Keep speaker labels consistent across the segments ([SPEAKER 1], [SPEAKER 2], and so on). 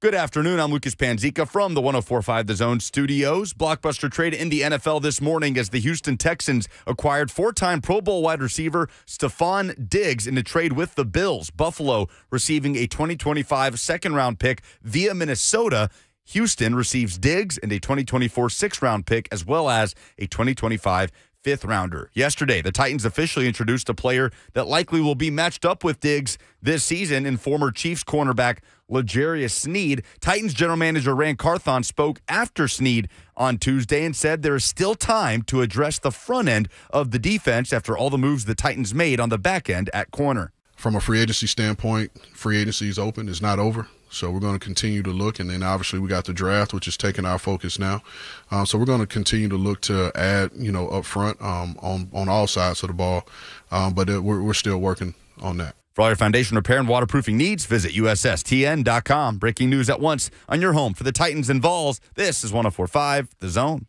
[SPEAKER 1] Good afternoon. I'm Lucas Panzica from the 1045 The Zone studios. Blockbuster trade in the NFL this morning as the Houston Texans acquired four time Pro Bowl wide receiver Stefon Diggs in a trade with the Bills. Buffalo receiving a 2025 second round pick via Minnesota. Houston receives Diggs and a 2024 sixth round pick, as well as a 2025 fifth rounder. Yesterday, the Titans officially introduced a player that likely will be matched up with Diggs this season in former Chiefs cornerback L'Jarius Sneed. Titans general manager Ran Carthon spoke after Sneed on Tuesday and said there is still time to address the front end of the defense after all the moves the Titans made on the back end at corner.
[SPEAKER 2] From a free agency standpoint, free agency is open, it's not over. So we're going to continue to look, and then obviously we got the draft, which is taking our focus now. Um, so we're going to continue to look to add, you know, up front um, on on all sides of the ball, um, but it, we're we're still working on that.
[SPEAKER 1] For all your foundation repair and waterproofing needs, visit USSTN.com. Breaking news at once on your home for the Titans and Vols. This is 1045 The Zone.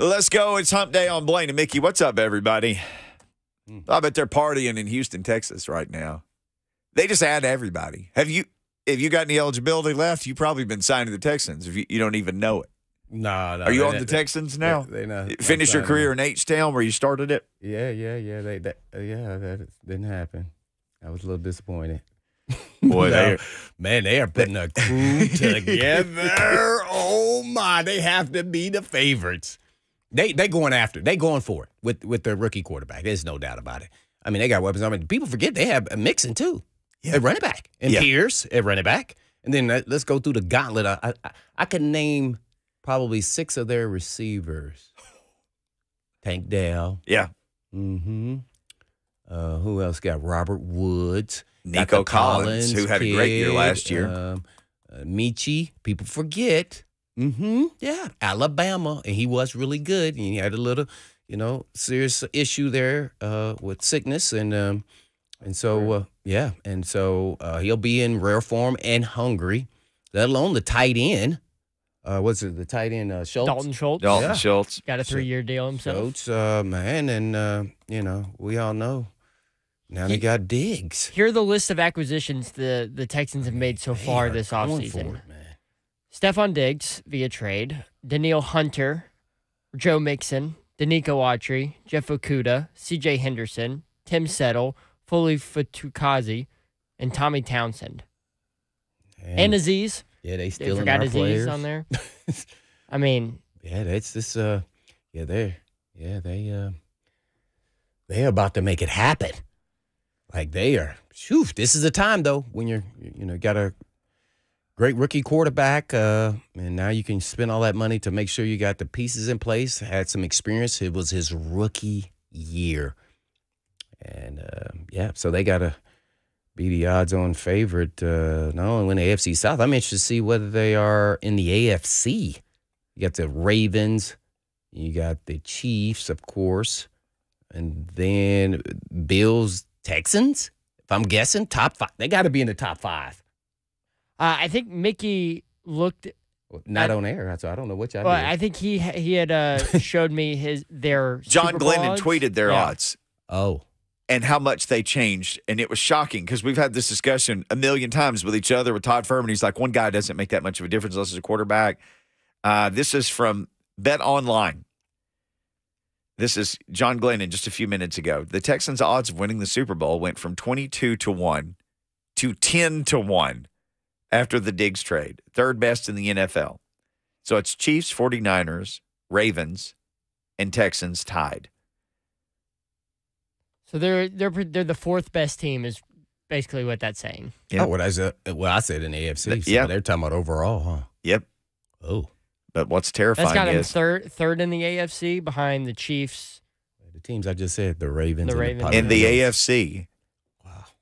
[SPEAKER 3] Let's go. It's hump day on Blaine and Mickey. What's up, everybody? I bet they're partying in Houston, Texas right now. They just add everybody. Have you have you got any eligibility left? You've probably been signed to the Texans if you, you don't even know it.
[SPEAKER 4] No, no.
[SPEAKER 3] Are you on the
[SPEAKER 4] they-
[SPEAKER 3] Texans now?
[SPEAKER 4] They, they not,
[SPEAKER 3] Finish your career in H Town where you started it?
[SPEAKER 4] Yeah, yeah, yeah. They, that, uh, yeah, that didn't happen. I was a little disappointed.
[SPEAKER 3] Boy,
[SPEAKER 4] No,
[SPEAKER 3] they
[SPEAKER 4] man, they are putting a crew together. oh my, they have to be the favorites. They they going after. They going for it with with their rookie quarterback. There's no doubt about it. I mean, they got weapons. I mean, people forget they have a Mixon too.
[SPEAKER 3] Yeah.
[SPEAKER 4] At running back and
[SPEAKER 3] Yeah.
[SPEAKER 4] Pierce at running back, and then let, us go through the gauntlet. I, I I can name probably six of their receivers. Tank Dell.
[SPEAKER 3] yeah.
[SPEAKER 4] Mm-hmm. Uh, who else got Robert Woods?
[SPEAKER 3] Nico
[SPEAKER 4] the
[SPEAKER 3] Collins, who had a great year last year.
[SPEAKER 4] Um, uh, Metchie, people forget. Mm-hmm. Yeah, Alabama, and he was really good. And he had a little, you know, serious issue there uh, with sickness, and um, and so uh, yeah, and so uh, he'll be in rare form and hungry. Let alone the tight end. Uh, what's it? The tight end uh, Schultz.
[SPEAKER 5] Dalton Schultz
[SPEAKER 3] Dalton
[SPEAKER 4] Yeah.
[SPEAKER 3] Schultz.
[SPEAKER 5] got a three-year deal himself.
[SPEAKER 4] Schultz, uh, man, and uh, you know we all know now they got Diggs.
[SPEAKER 5] Here are the list of acquisitions the, the Texans have made so far
[SPEAKER 4] are
[SPEAKER 5] this offseason. Stefon Diggs via trade, Danielle Hunter, Joe Mixon, Denico Autry, Jeff Okudah, CJ Henderson, Tim Settle, Foley Fatukasi, and Tommy Townsend. And Aziz.
[SPEAKER 4] yeah, they
[SPEAKER 5] They
[SPEAKER 4] still
[SPEAKER 5] forgot
[SPEAKER 4] our
[SPEAKER 5] Aziz
[SPEAKER 4] players.
[SPEAKER 5] on there. I mean,
[SPEAKER 4] Yeah, that's this. Uh, yeah, they're yeah they uh, they're about to make it happen. Like they are. Phew, this is the time though when you're you know got a great rookie quarterback, uh, and now you can spend all that money to make sure you got the pieces in place. Had some experience. It was his rookie year, and uh, yeah, so they got to be the odds-on favorite. Uh, not only win the AFC South, I'm interested to see whether they are in the AFC. You got the Ravens, you got the Chiefs, of course, and then Bills, Texans. If I'm guessing, top five. They got to be in the top five.
[SPEAKER 5] Uh, I think Mickey looked.
[SPEAKER 4] Not
[SPEAKER 5] I-
[SPEAKER 4] on air, so I don't know which I
[SPEAKER 5] Well,
[SPEAKER 4] did.
[SPEAKER 5] I think he he had uh, showed me his their
[SPEAKER 3] John
[SPEAKER 5] Super
[SPEAKER 3] Glennon
[SPEAKER 5] odds.
[SPEAKER 3] tweeted their
[SPEAKER 5] Yeah.
[SPEAKER 3] odds
[SPEAKER 4] oh,
[SPEAKER 3] and how much they changed. And it was shocking because we've had this discussion a million times with each other with Todd Furman. He's like, one guy doesn't make that much of a difference unless it's a quarterback. Uh, this is from Bet Online. This is John Glennon just a few minutes ago. The Texans' odds of winning the Super Bowl went from 22 to 1 to 10 to 1 after the Diggs trade, third best in the NFL. So it's Chiefs, 49ers, Ravens, and Texans tied.
[SPEAKER 5] So they're they're they're the fourth best team is basically what that's saying.
[SPEAKER 3] Yeah.
[SPEAKER 4] oh, what I said. Well, I said in the AFC. So
[SPEAKER 3] Yeah.
[SPEAKER 4] they're talking about overall, huh?
[SPEAKER 3] Yep.
[SPEAKER 4] Oh,
[SPEAKER 3] But what's
[SPEAKER 5] That's
[SPEAKER 3] terrifying
[SPEAKER 5] got him
[SPEAKER 3] is
[SPEAKER 5] third third in the AFC behind the Chiefs.
[SPEAKER 4] the teams I just said, the Ravens,
[SPEAKER 5] The
[SPEAKER 4] and
[SPEAKER 5] Ravens.
[SPEAKER 4] the
[SPEAKER 3] in the AFC
[SPEAKER 4] Wow.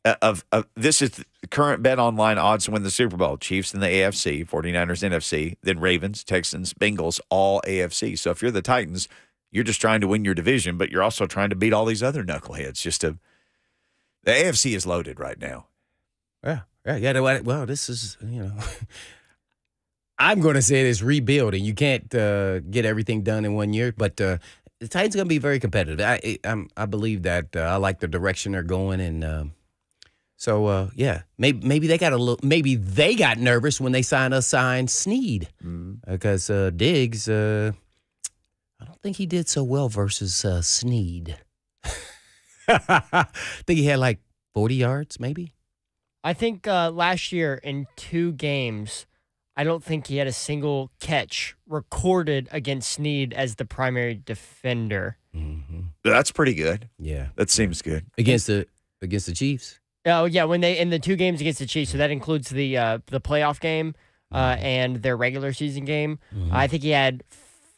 [SPEAKER 3] Of, of this is the current bet online odds to win the Super Bowl. Chiefs in the AFC, 49ers NFC, then Ravens, Texans, Bengals, all AFC. So if you're the Titans, you're just trying to win your division, but you're also trying to beat all these other knuckleheads. Just to the AFC is loaded right now.
[SPEAKER 4] Yeah, yeah, yeah. Well, this is you know, I'm going to say it is rebuilding. You can't uh, get everything done in one year, but uh, the Titans going to be very competitive. I I'm, I believe that uh, I like the direction they're going, and um, so uh, yeah, maybe maybe they got a little. Maybe they got nervous when they signed us signed Sneed because uh, Diggs. Uh, I don't think he did so well versus uh, Sneed. I think he had like 40 yards, maybe.
[SPEAKER 5] I think uh, last year in two games, I don't think he had a single catch recorded against Sneed as the primary defender.
[SPEAKER 4] Mm-hmm.
[SPEAKER 3] That's pretty good.
[SPEAKER 4] Yeah,
[SPEAKER 3] That seems good.
[SPEAKER 4] against the against the Chiefs.
[SPEAKER 5] Oh yeah, when they in the two games against the Chiefs, so that includes the uh, the playoff game uh, and their regular season game. I think he had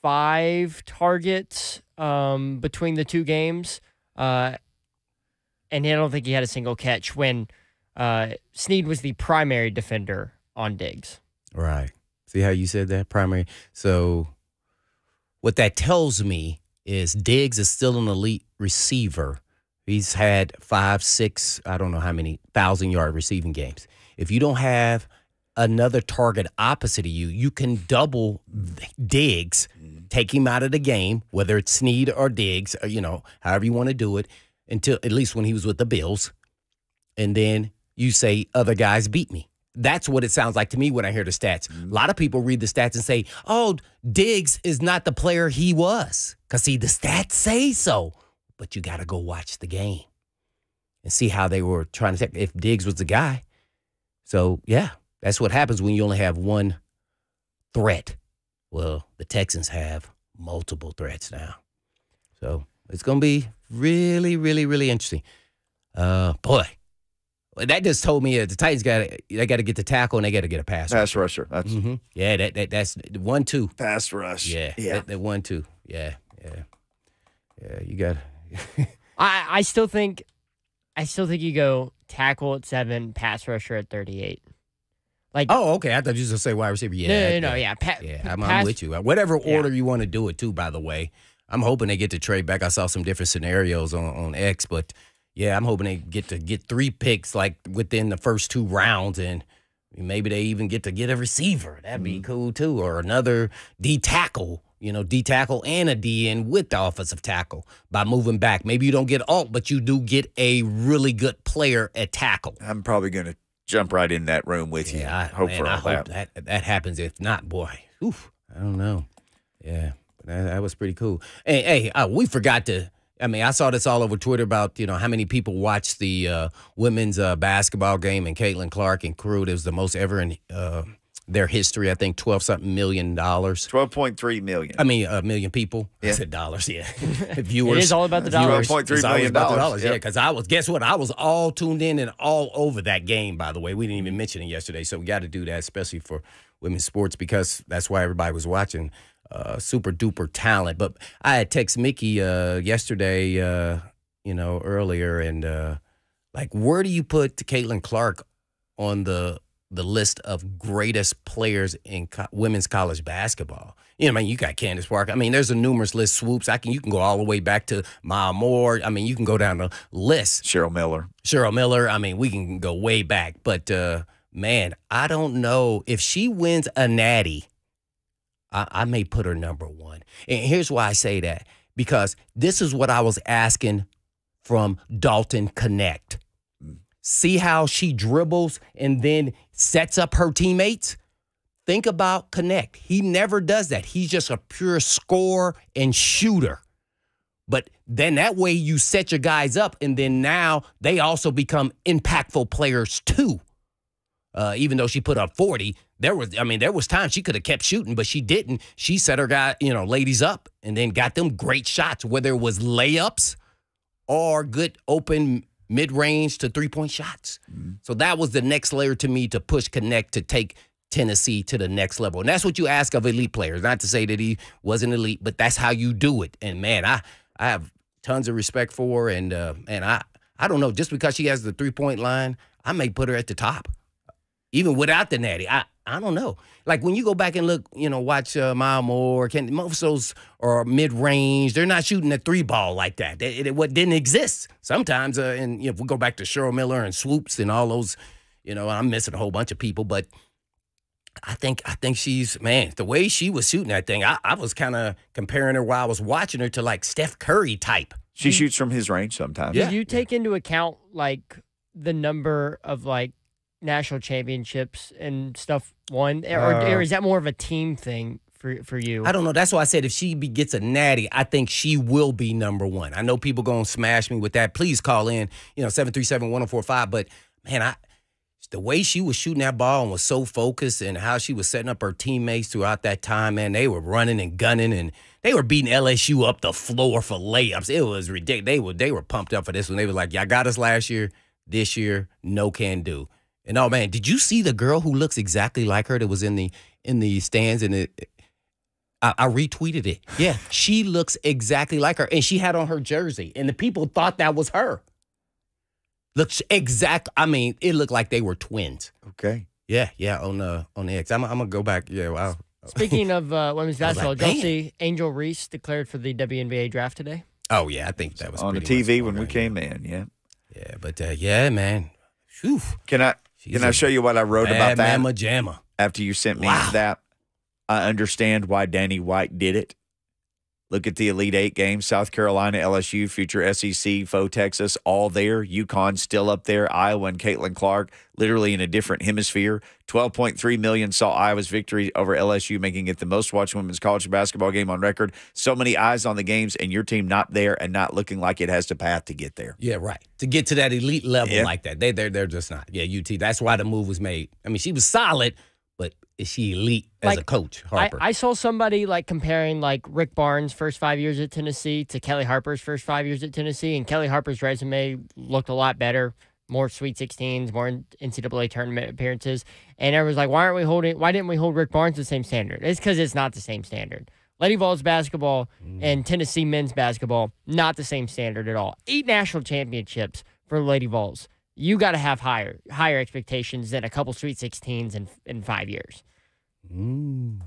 [SPEAKER 5] five targets um, between the two games, uh, and I don't think he had a single catch when uh, Sneed was the primary defender on Diggs.
[SPEAKER 4] Right. See how you said that primary. So what that tells me is Diggs is still an elite receiver. He's had five, six, I don't know how many thousand yard receiving games. If you don't have another target opposite of you, you can double Diggs, mm-hmm. take him out of the game, whether it's Sneed or Diggs, or, you know, however you want to do it, until at least when he was with the Bills. And then you say, other guys beat me. That's what it sounds like to me when I hear the stats. Mm-hmm. A lot of people read the stats and say, oh, Diggs is not the player he was. Because, see, the stats say so. But you got to go watch the game and see how they were trying to take if Diggs was the guy. So, yeah, that's what happens when you only have one threat. Well, the Texans have multiple threats now. So it's going to be really, really, really interesting. Uh, boy, that just told me uh, the Titans got they got to get the tackle and they got to get a pass.
[SPEAKER 3] Pass rusher. That's
[SPEAKER 4] hmm Yeah, that, that that's one two.
[SPEAKER 3] pass rush.
[SPEAKER 4] Yeah,
[SPEAKER 3] Yeah.
[SPEAKER 4] That, that one two. Yeah, yeah, yeah. You got.
[SPEAKER 5] I I still think I still think you go tackle at seven, pass rusher at thirty eight. Like
[SPEAKER 4] Oh, okay. I thought you were gonna say wide receiver. Yeah,
[SPEAKER 5] no, no, no, yeah, pa-
[SPEAKER 4] Yeah, I'm,
[SPEAKER 5] pass,
[SPEAKER 4] I'm with you. Whatever
[SPEAKER 5] Yeah.
[SPEAKER 4] order you want to do it too. By the way, I'm hoping they get to trade back. I saw some different scenarios on, on X, but yeah, I'm hoping they get to get three picks like within the first two rounds, and maybe they even get to get a receiver. That'd be mm-hmm. cool too, or another D tackle. You know, D tackle and a D in with the offensive tackle by moving back. Maybe you don't get alt, but you do get a really good player at tackle.
[SPEAKER 3] I'm probably going to jump right in that room with you.
[SPEAKER 4] Yeah, I
[SPEAKER 3] hope
[SPEAKER 4] man,
[SPEAKER 3] for
[SPEAKER 4] I hope
[SPEAKER 3] that.
[SPEAKER 4] that. that happens. If not, boy, oof, I don't know. Yeah, but that, that was pretty cool. Hey, hey, uh, we forgot to. I mean, I saw this all over Twitter about you know how many people watched the uh, women's uh, basketball game and Caitlin Clark and crew. It was the most ever in uh, their history. I think twelve something million dollars.
[SPEAKER 3] 12.3 million.
[SPEAKER 4] I mean, a million people. I
[SPEAKER 3] Yeah.
[SPEAKER 4] said dollars. Yeah,
[SPEAKER 5] It
[SPEAKER 4] viewers.
[SPEAKER 5] It is all about the dollars.
[SPEAKER 3] Twelve point three
[SPEAKER 4] It's always
[SPEAKER 3] million
[SPEAKER 4] the
[SPEAKER 3] dollars.
[SPEAKER 4] Yeah, because I was. Guess what? I was all tuned in and all over that game. By the way, we didn't even mention it yesterday, so we got to do that, especially for women's sports, because that's why everybody was watching. Uh, super duper talent. But I had text Mickey uh, yesterday, uh, you know, earlier, and uh, like, where do you put Caitlin Clark on the the list of greatest players in co- women's college basketball. You know, I mean, you got Candace Parker. I mean, there's a numerous list Swoopes. I can you can go all the way back to Maya Moore. I mean, you can go down the list.
[SPEAKER 3] Cheryl Miller.
[SPEAKER 4] Cheryl Miller. I mean, we can go way back. But uh, man, I don't know if she wins a natty. I, I may put her number one. And here's why I say that because this is what I was asking from Dalton Knecht. See how she dribbles and then sets up her teammates? Think about Knecht. He never does that. He's just a pure scorer and shooter. But then that way you set your guys up, and then now they also become impactful players too. Uh, even though she put up 40, there was, I mean, there was time she could have kept shooting, but she didn't. She set her guy, you know, ladies up and then got them great shots, whether it was layups or good open mid range to three point shots. So that was the next layer to me to push Knecht to take Tennessee to the next level. And that's what you ask of elite players. Not to say that he wasn't elite, but that's how you do it. And man, I I have tons of respect for. And uh, and I I don't know, just because she has the three point line, I may put her at the top. Even without the natty. I I don't know. Like when you go back and look, you know, watch uh, Maya Moore, Ken, most of those are mid range. They're not shooting a three ball like that. It, it- what didn't exist. Sometimes, uh, and you know, if we go back to Cheryl Miller and Swoopes and all those, you know, I'm missing a whole bunch of people, but I think I think she's man. The way she was shooting that thing, I, I was kind of comparing her while I was watching her to like Steph Curry type.
[SPEAKER 3] She shoots from his range sometimes.
[SPEAKER 4] Yeah.
[SPEAKER 5] Did you take into account like the number of like national championships and stuff won, or,
[SPEAKER 4] Uh,
[SPEAKER 5] or is that more of a team thing for for you?
[SPEAKER 4] I don't know. That's why I said if she be, gets a natty, I think she will be number one. I know people gonna smash me with that. Please call in, you know, 737-1045. But man, I the way she was shooting that ball and was so focused and how she was setting up her teammates throughout that time, man, they were running and gunning and they were beating LSU up the floor for layups. It was ridiculous. They were they were pumped up for this one. They were like, Y'all got us last year, this year, no can do. And oh man, did you see the girl who looks exactly like her that was in the in the stands and it I, I retweeted it. Yeah, she looks exactly like her, and she had on her jersey, and the people thought that was her. Looks exact. I mean, it looked like they were twins.
[SPEAKER 3] Okay.
[SPEAKER 4] Yeah, yeah. On the on the X, I'm, I'm gonna go back. Yeah, wow.
[SPEAKER 5] Speaking of uh, women's basketball,
[SPEAKER 4] like,
[SPEAKER 5] did you
[SPEAKER 4] "Man."
[SPEAKER 5] see Angel Reese declared for the WNBA draft today?
[SPEAKER 4] Oh yeah, I think that was
[SPEAKER 3] On the TV when we
[SPEAKER 4] her,
[SPEAKER 3] came in, yeah.
[SPEAKER 4] Yeah, yeah but uh, yeah, man. Whew.
[SPEAKER 3] Can I
[SPEAKER 4] She's
[SPEAKER 3] can I show you what I wrote about that
[SPEAKER 4] Mama Jamma.
[SPEAKER 3] after you sent me
[SPEAKER 4] Wow.
[SPEAKER 3] that? I understand why Danny White did it. Look at the Elite Eight games: South Carolina, LSU, future SEC, Faux Texas, all there. UConn still up there. Iowa and Caitlin Clark, literally in a different hemisphere. Twelve point three million saw Iowa's victory over LSU, making it the most watched women's college basketball game on record. So many eyes on the games, and your team not there and not looking like it has the path to get there.
[SPEAKER 4] Yeah, right. To get to that elite level
[SPEAKER 3] Yeah.
[SPEAKER 4] like that, they they're they're just not. Yeah, UT. That's why the move was made. I mean, she was solid, but is she elite as a coach,
[SPEAKER 5] I,
[SPEAKER 4] Harper?
[SPEAKER 5] I saw somebody like comparing like Rick Barnes' first five years at Tennessee to Kellie Harper's first five years at Tennessee, and Kellie Harper's resume looked a lot better, more Sweet 16s, more NCAA tournament appearances, and everyone's like, why aren't we holding? Why didn't we hold Rick Barnes to the same standard? It's because it's not the same standard. Lady Vols basketball mm. and Tennessee men's basketball not the same standard at all. Eight national championships for Lady Vols. You got to have higher higher expectations than a couple Sweet 16s in in five years.
[SPEAKER 4] Mm.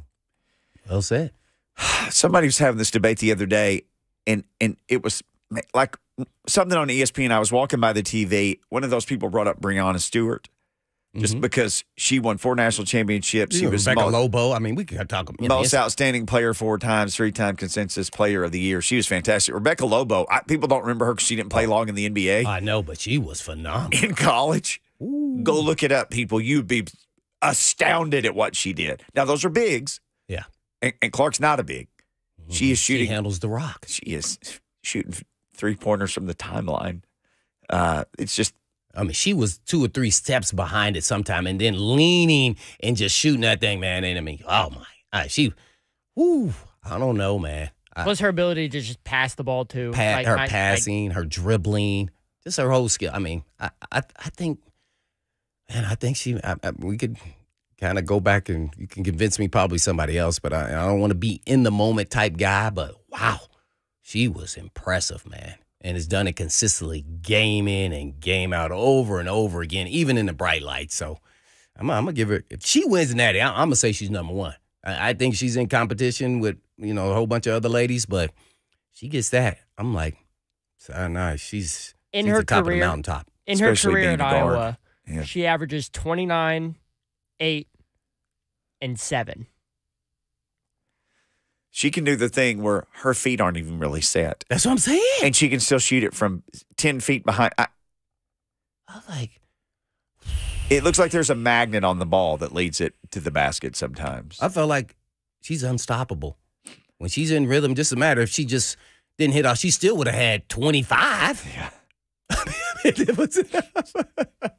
[SPEAKER 4] Well said.
[SPEAKER 3] somebody was having this debate the other day, and and it was like something on ESPN. I was walking by the TV. One of those people brought up Breanna Stewart just
[SPEAKER 4] Mhm.
[SPEAKER 3] because she won four national championships. She was
[SPEAKER 4] Rebecca
[SPEAKER 3] mo-
[SPEAKER 4] Lobo. I mean, we could talk. Know,
[SPEAKER 3] most outstanding player four times, three time consensus player of the year. She was fantastic. Rebecca Lobo. I, people don't remember her because she didn't play long in the NBA
[SPEAKER 4] I know, but she was phenomenal.
[SPEAKER 3] in college. Go look it up, people. You'd be astounded at what she did. Now those are bigs.
[SPEAKER 4] Yeah.
[SPEAKER 3] and, and Clark's not a big. She is shooting.
[SPEAKER 4] She handles the rock.
[SPEAKER 3] she is shooting three pointers from the timeline. Uh, it's just
[SPEAKER 4] I mean, she was two or three steps behind it sometime, and then leaning and just shooting that thing, man. And I mean, oh my, uh, she, whoo, I don't know, man. I,
[SPEAKER 5] Plus her ability to just pass the ball too.
[SPEAKER 4] pa-
[SPEAKER 5] Like,
[SPEAKER 4] her
[SPEAKER 5] I- I-
[SPEAKER 4] passing, her dribbling, just her whole skill. I mean, I, I, I think, man, I think she. I, I, we could kind of go back and you can convince me probably somebody else, but I, I don't want to be in the moment type guy. But wow, she was impressive, man, and has done it consistently, game in and game out, over and over again, even in the bright lights. So I'm, I'm gonna give her. If she wins Natty, I, I'm gonna say she's number one. I, I think she's in competition with you know a whole bunch of other ladies, but she gets that. I'm like, so nah, she's
[SPEAKER 5] in
[SPEAKER 4] she's
[SPEAKER 5] her
[SPEAKER 4] the top of the
[SPEAKER 5] career,
[SPEAKER 4] mountaintop.
[SPEAKER 5] in her career
[SPEAKER 3] being
[SPEAKER 5] at. Iowa,
[SPEAKER 3] Yeah.
[SPEAKER 5] she averages 29, 8, and 7.
[SPEAKER 3] She can do the thing where her feet aren't even really set,
[SPEAKER 4] That's what I'm saying.
[SPEAKER 3] and she can still shoot it from ten feet behind. I,
[SPEAKER 4] I was like,
[SPEAKER 3] it looks like there's a magnet on the ball that leads it to the basket sometimes.
[SPEAKER 4] I felt like she's unstoppable. When she's in rhythm, just a matter if she just didn't hit off, she still would have had 25.
[SPEAKER 3] Yeah.
[SPEAKER 4] It was-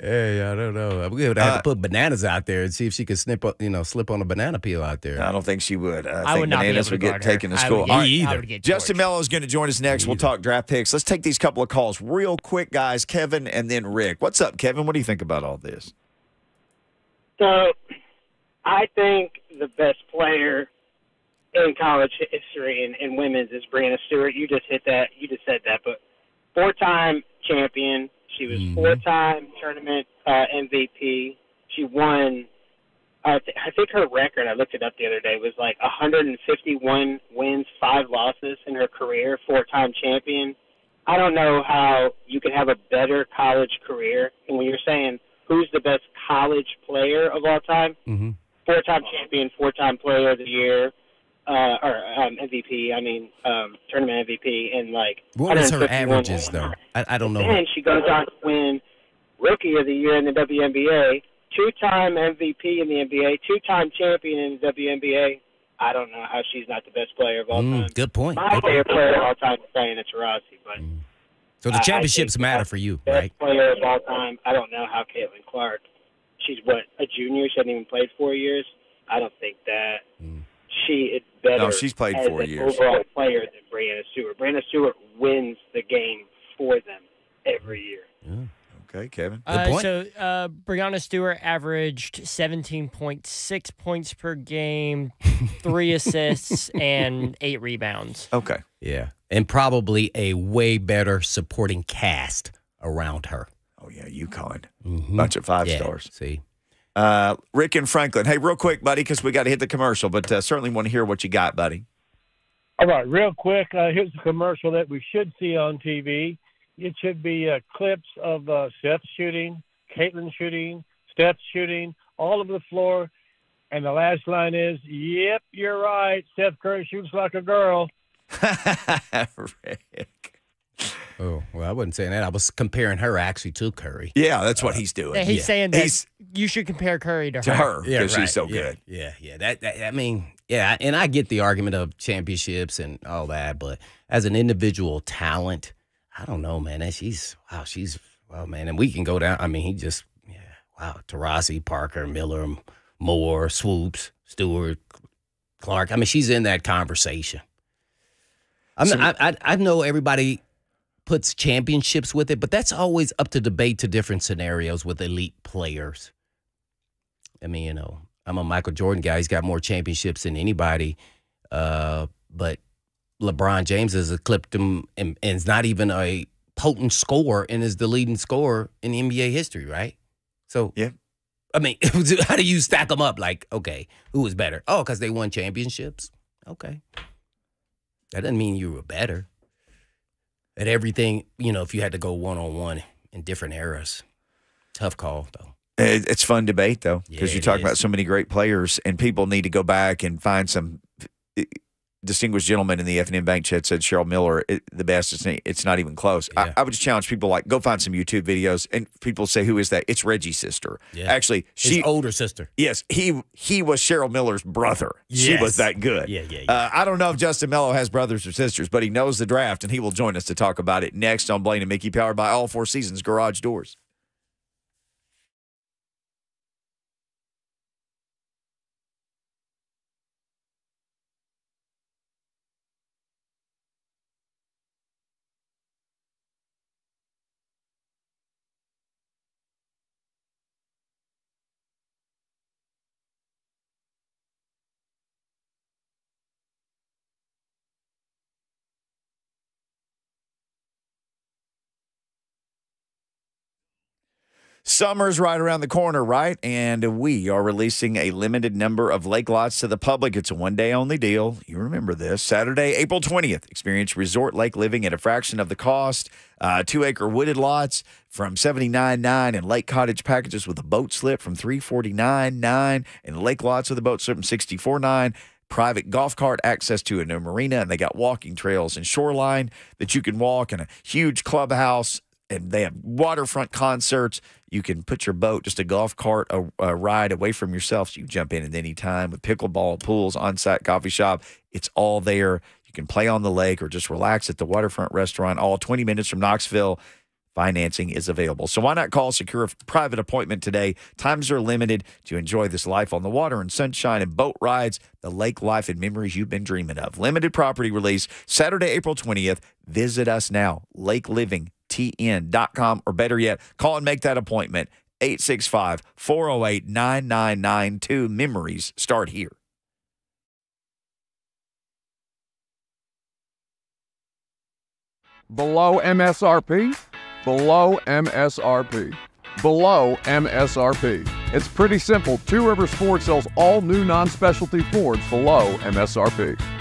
[SPEAKER 4] hey, I don't know. We would have
[SPEAKER 3] Uh,
[SPEAKER 4] to put bananas out there and see if she could snip, up, you know, slip on a banana peel out there.
[SPEAKER 3] I don't think she would. I,
[SPEAKER 5] I,
[SPEAKER 3] think
[SPEAKER 5] would not be able
[SPEAKER 3] bananas
[SPEAKER 5] to
[SPEAKER 3] would get
[SPEAKER 5] guard her.
[SPEAKER 3] taken to
[SPEAKER 5] I
[SPEAKER 3] school.
[SPEAKER 5] would
[SPEAKER 3] All
[SPEAKER 5] get-
[SPEAKER 3] right,
[SPEAKER 4] Me
[SPEAKER 5] I
[SPEAKER 4] either.
[SPEAKER 5] would get
[SPEAKER 3] Justin. Melo is going to join us next. We'll talk draft picks. Let's take these couple of calls real quick, guys. Kevin and then Rick. What's up, Kevin? What do you think about all this?
[SPEAKER 6] So, I think the best player in college history in, in women's is Breanna Stewart. You just hit that. You just said that. But four-time champion. She was
[SPEAKER 4] Mhm.
[SPEAKER 6] four-time tournament uh, MVP. She won. I, th- I think her record. I looked it up the other day. Was like 151 wins, five losses in her career. Four-time champion. I don't know how you could have a better college career. And when you're saying who's the best college player of all time.
[SPEAKER 4] Mhm.
[SPEAKER 6] Four-time champion, four-time player of the year, uh, or um, MVP. I mean, um, tournament MVP, and like.
[SPEAKER 4] What was her averages though? I, I don't know.
[SPEAKER 6] And she goes on to win Rookie of the Year in the WNBA, two-time MVP in the NBA, two-time champion in the WNBA. I don't know how she's not the best player of all
[SPEAKER 4] Mm,
[SPEAKER 6] time.
[SPEAKER 4] good point.
[SPEAKER 6] My
[SPEAKER 4] Okay.
[SPEAKER 6] favorite player of all time is Diana Taurasi, but
[SPEAKER 4] So the championships matter for you,
[SPEAKER 6] best
[SPEAKER 4] right?
[SPEAKER 6] player of all time. I don't know how Caitlin Clark. She's what a junior. She hasn't even played four years. I don't think that
[SPEAKER 4] Mm.
[SPEAKER 6] She is better.
[SPEAKER 3] No, she's played
[SPEAKER 6] as
[SPEAKER 3] four
[SPEAKER 6] an
[SPEAKER 3] years.
[SPEAKER 6] Overall player than Breanna Stewart. Breanna Stewart wins the game for them every year. Yeah.
[SPEAKER 3] Okay, Kevin.
[SPEAKER 5] Uh,
[SPEAKER 4] point.
[SPEAKER 5] so uh, Breanna Stewart averaged 17.6 points per game, three assists, and eight rebounds.
[SPEAKER 3] Okay.
[SPEAKER 4] Yeah, and probably a way better supporting cast around her.
[SPEAKER 3] Oh yeah, UConn.
[SPEAKER 4] Mhm.
[SPEAKER 3] Bunch of five
[SPEAKER 4] Yeah,
[SPEAKER 3] stars.
[SPEAKER 4] See,
[SPEAKER 3] Uh, Rick and Franklin. Hey, real quick, buddy, because we got to hit the commercial, but uh, certainly want to hear what you got, buddy.
[SPEAKER 7] All right, real quick. Uh, here's a commercial that we should see on TV. It should be uh, clips of uh, Seth shooting, Caitlin shooting, Steph shooting, all over the floor. And the last line is, "Yep, you're right. Steph Curry shoots like a girl."
[SPEAKER 3] Rick.
[SPEAKER 4] Oh well, I wasn't saying that. I was comparing her actually to Curry.
[SPEAKER 3] Yeah, that's what uh, he's doing.
[SPEAKER 5] He's
[SPEAKER 4] yeah.
[SPEAKER 5] saying that
[SPEAKER 3] He's-
[SPEAKER 5] you should compare Curry to, her.
[SPEAKER 3] to her because
[SPEAKER 4] right,
[SPEAKER 3] she's so
[SPEAKER 4] yeah,
[SPEAKER 3] good.
[SPEAKER 4] Yeah, yeah. That, that I mean, yeah, and I get the argument of championships and all that, but as an individual talent, I don't know, man. That she's wow, she's well, man, and we can go down. I mean, he just yeah, wow, Taurasi, Parker, Miller, Moore, Swoopes, Stewart, Clark. I mean, she's in that conversation. I mean, I, I I know everybody puts championships with it, but that's always up to debate to different scenarios with elite players. I mean, you know, I'm a Michael Jordan guy. He's got more championships than anybody. Uh, but LeBron James has eclipsed him and, and is not even a potent scorer and is the leading scorer in NBA history, right? So,
[SPEAKER 3] Yeah.
[SPEAKER 4] I mean, how do you stack them up? Like, okay, who was better? Oh, because they won championships. Okay. That doesn't mean you were better. At everything, you know, if you had to go one on one in different eras, tough call, though.
[SPEAKER 3] It's fun debate though because
[SPEAKER 4] Yeah,
[SPEAKER 3] you talk
[SPEAKER 4] is.
[SPEAKER 3] about so many great players, and people need to go back and find some distinguished gentleman in the F and M Bank chat said Cheryl Miller it, the best. It's, not- it's not even close. I,
[SPEAKER 4] Yeah.
[SPEAKER 3] I would just challenge people like go find some YouTube videos, and people say who is that? It's Reggie's sister.
[SPEAKER 4] Yeah.
[SPEAKER 3] Actually,
[SPEAKER 4] His
[SPEAKER 3] she
[SPEAKER 4] older sister.
[SPEAKER 3] yes he he was Cheryl Miller's brother. She was that good.
[SPEAKER 4] Yeah, yeah, yeah.
[SPEAKER 3] Uh, I don't know if Justin Melo has brothers or sisters, but he knows the draft, and he will join us to talk about it next on Blaine and Mickey, powered by All Four Seasons Garage Doors. Summer's right around the corner, right? And we are releasing a limited number of lake lots to the public. It's a one day only deal. You remember this. Saturday, April 20th. Experience resort lake living at a fraction of the cost. Uh, two acre wooded lots from $79.9 and lake cottage packages with a boat slip from $349.9 and lake lots with a boat slip from $64.9 private golf cart access to a new marina, and they got walking trails and shoreline that you can walk, and a huge clubhouse, and they have waterfront concerts. You can put your boat, just a golf cart, a, a ride away from yourself, so you jump in at any time with pickleball, pools, on-site coffee shop. It's all there. You can play on the lake or just relax at the waterfront restaurant, all 20 minutes from Knoxville. Financing is available. So why not call, secure a private appointment today? Times are limited to enjoy this life on the water and sunshine and boat rides, the lake life and memories you've been dreaming of. Limited property release Saturday, April 20th. Visit us now, lakelivingtn.com, or better yet, call and make that appointment. 865 408 9992. Memories start here.
[SPEAKER 8] Below MSRP? Below MSRP. Below MSRP. It's pretty simple. Two Rivers Ford sells all new non specialty Fords below MSRP.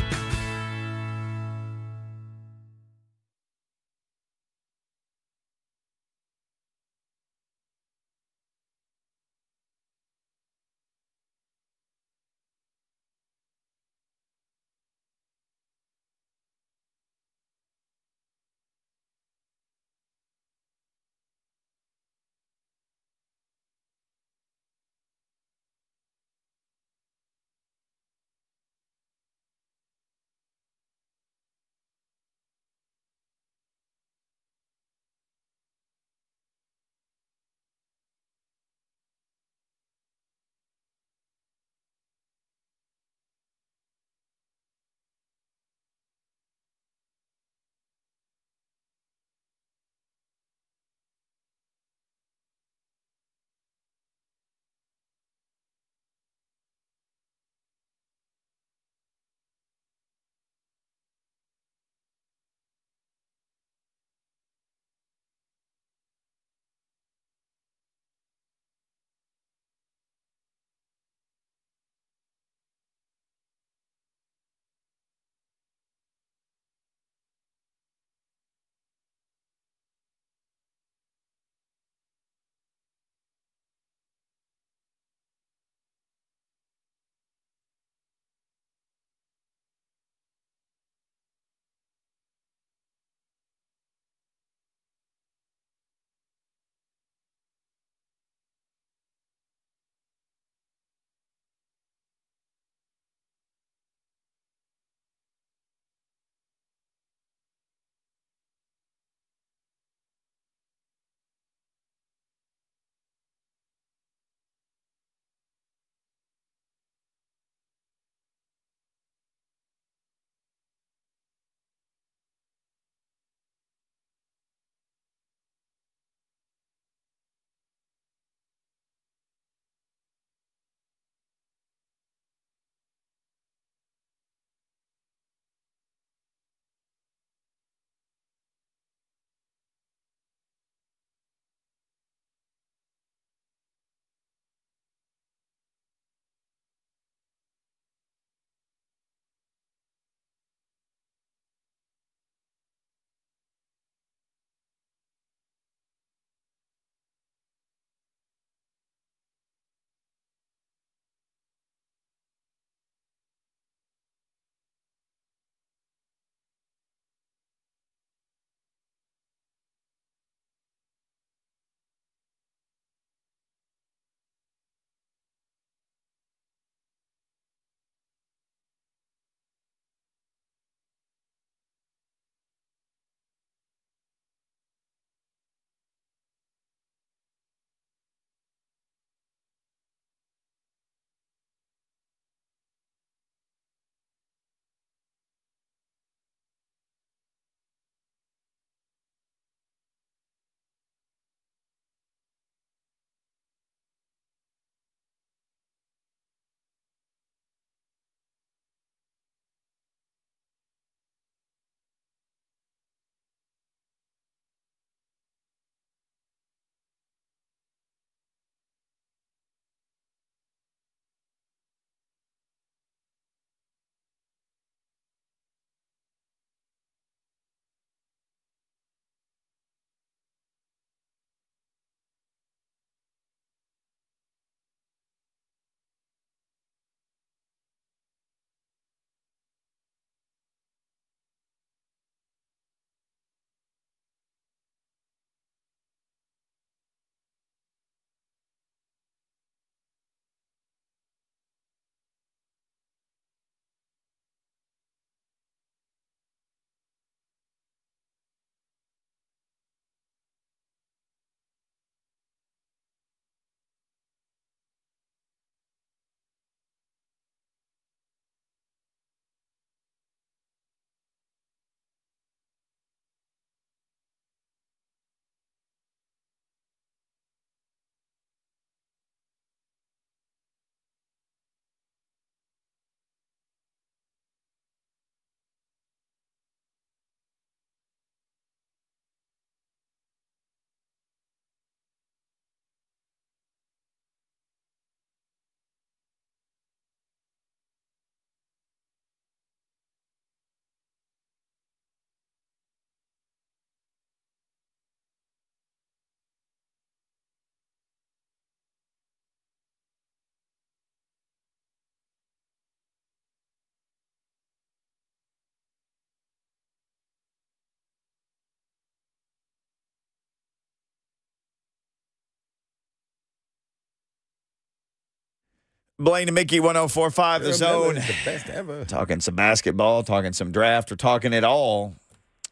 [SPEAKER 3] Blaine and Mickey 1045 The Zone.
[SPEAKER 4] The best ever.
[SPEAKER 3] Talking some basketball, talking some draft, or talking it all.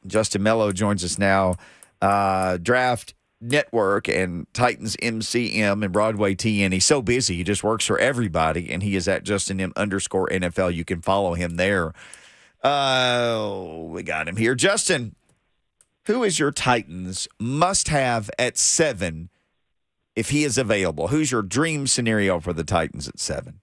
[SPEAKER 3] Justin Melo joins us now. Uh, draft Network and Titans MCM and Broadway TN. He's so busy. He just works for everybody, and he is at Justin M underscore NFL. You can follow him there. Uh, we got him here. Justin, who is your Titans must have at seven if he is available? Who's your dream scenario for the Titans at seven?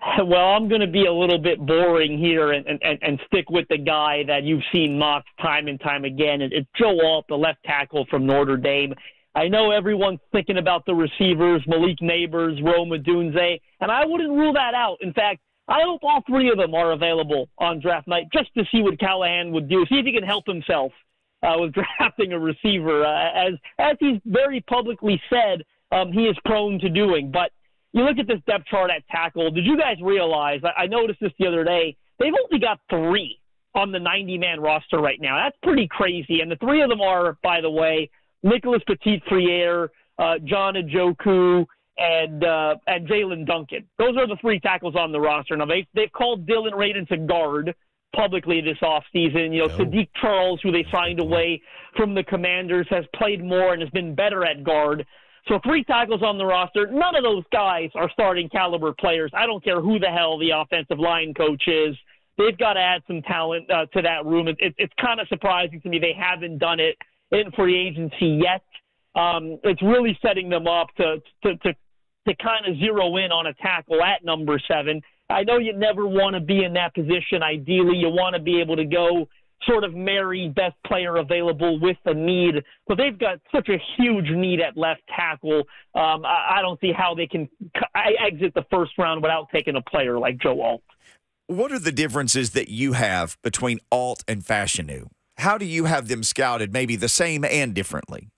[SPEAKER 9] Well, I'm going to be a little bit boring here and, and, and stick with the guy that you've seen mocked time and time again. It's Joe Alt, the left tackle from Notre Dame. I know everyone's thinking about the receivers, Malik Nabers, Rome Odunze, and I wouldn't rule that out. In fact, I hope all three of them are available on draft night just to see what Callahan would do, see if he can help himself uh, with drafting a receiver, uh, as as he's very publicly said um, he is prone to doing. But you look at this depth chart at tackle. Did you guys realize? I, noticed this the other day. They've only got three on the 90 man roster right now. That's pretty crazy. And the three of them are, by the way, Nicholas Petit Frere, uh, John Ojukwu, and uh, and Jaelyn Duncan. Those are the three tackles on the roster. Now they they've called Dillon Radunz to guard publicly this offseason. You know, oh. Saahdiq Charles, who they signed away from the Commanders, has played more and has been better at guard. So three tackles on the roster. None of those guys are starting caliber players. I don't care who the hell the offensive line coach is. They've got to add some talent uh, to that room. It, it, it's kind of surprising to me they haven't done it in free agency yet. Um, it's really setting them up to to to, to kind of zero in on a tackle at number seven. I know you never want to be in that position. Ideally, you want to be able to go sort of marry best player available with the need. But they've got such a huge need at left tackle. Um, I, I don't see how they can exit the first round without taking a player like Joe Alt.
[SPEAKER 3] What are the differences that you have between Alt and Fashanu? How do you have them scouted, maybe the same and differently?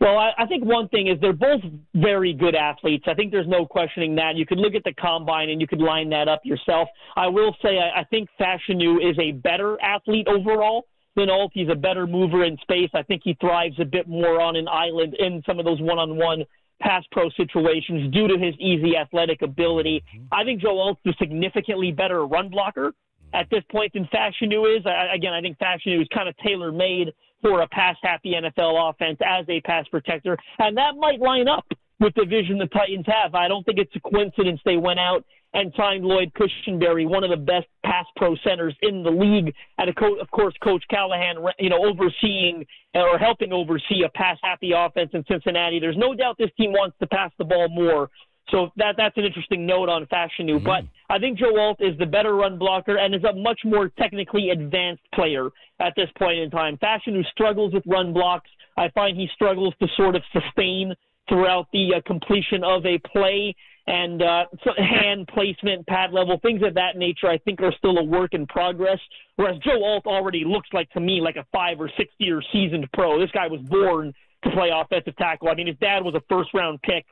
[SPEAKER 9] Well, I, I think one thing is they're both very good athletes. I think there's no questioning that. You could look at the combine and you could line that up yourself. I will say I, I think Fashanu is a better athlete overall than Alt. He's a better mover in space. I think he thrives a bit more on an island in some of those one-on-one pass pro situations due to his easy athletic ability. Mm-hmm. I think Joe Alt's a significantly better run blocker at this point than Fashanu is. I, again, I think Fashanu is kind of tailor made for a pass happy NFL offense as a pass protector. And that might line up with the vision the Titans have. I don't think it's a coincidence they went out and signed Lloyd Cushenberry, one of the best pass pro centers in the league, and of course, Coach Callahan, you know, overseeing or helping oversee a pass happy offense in Cincinnati. There's no doubt this team wants to pass the ball more. So that that's an interesting note on Fashanu. Mm-hmm. But I think Joe Alt is the better run blocker and is a much more technically advanced player at this point in time. Fashanu struggles with run blocks. I find he struggles to sort of sustain throughout the uh, completion of a play and uh, hand placement, pad level, things of that nature. I think are still a work in progress. Whereas Joe Alt already looks like to me like a five or six year seasoned pro. This guy was born to play offensive tackle. I mean, his dad was a first round pick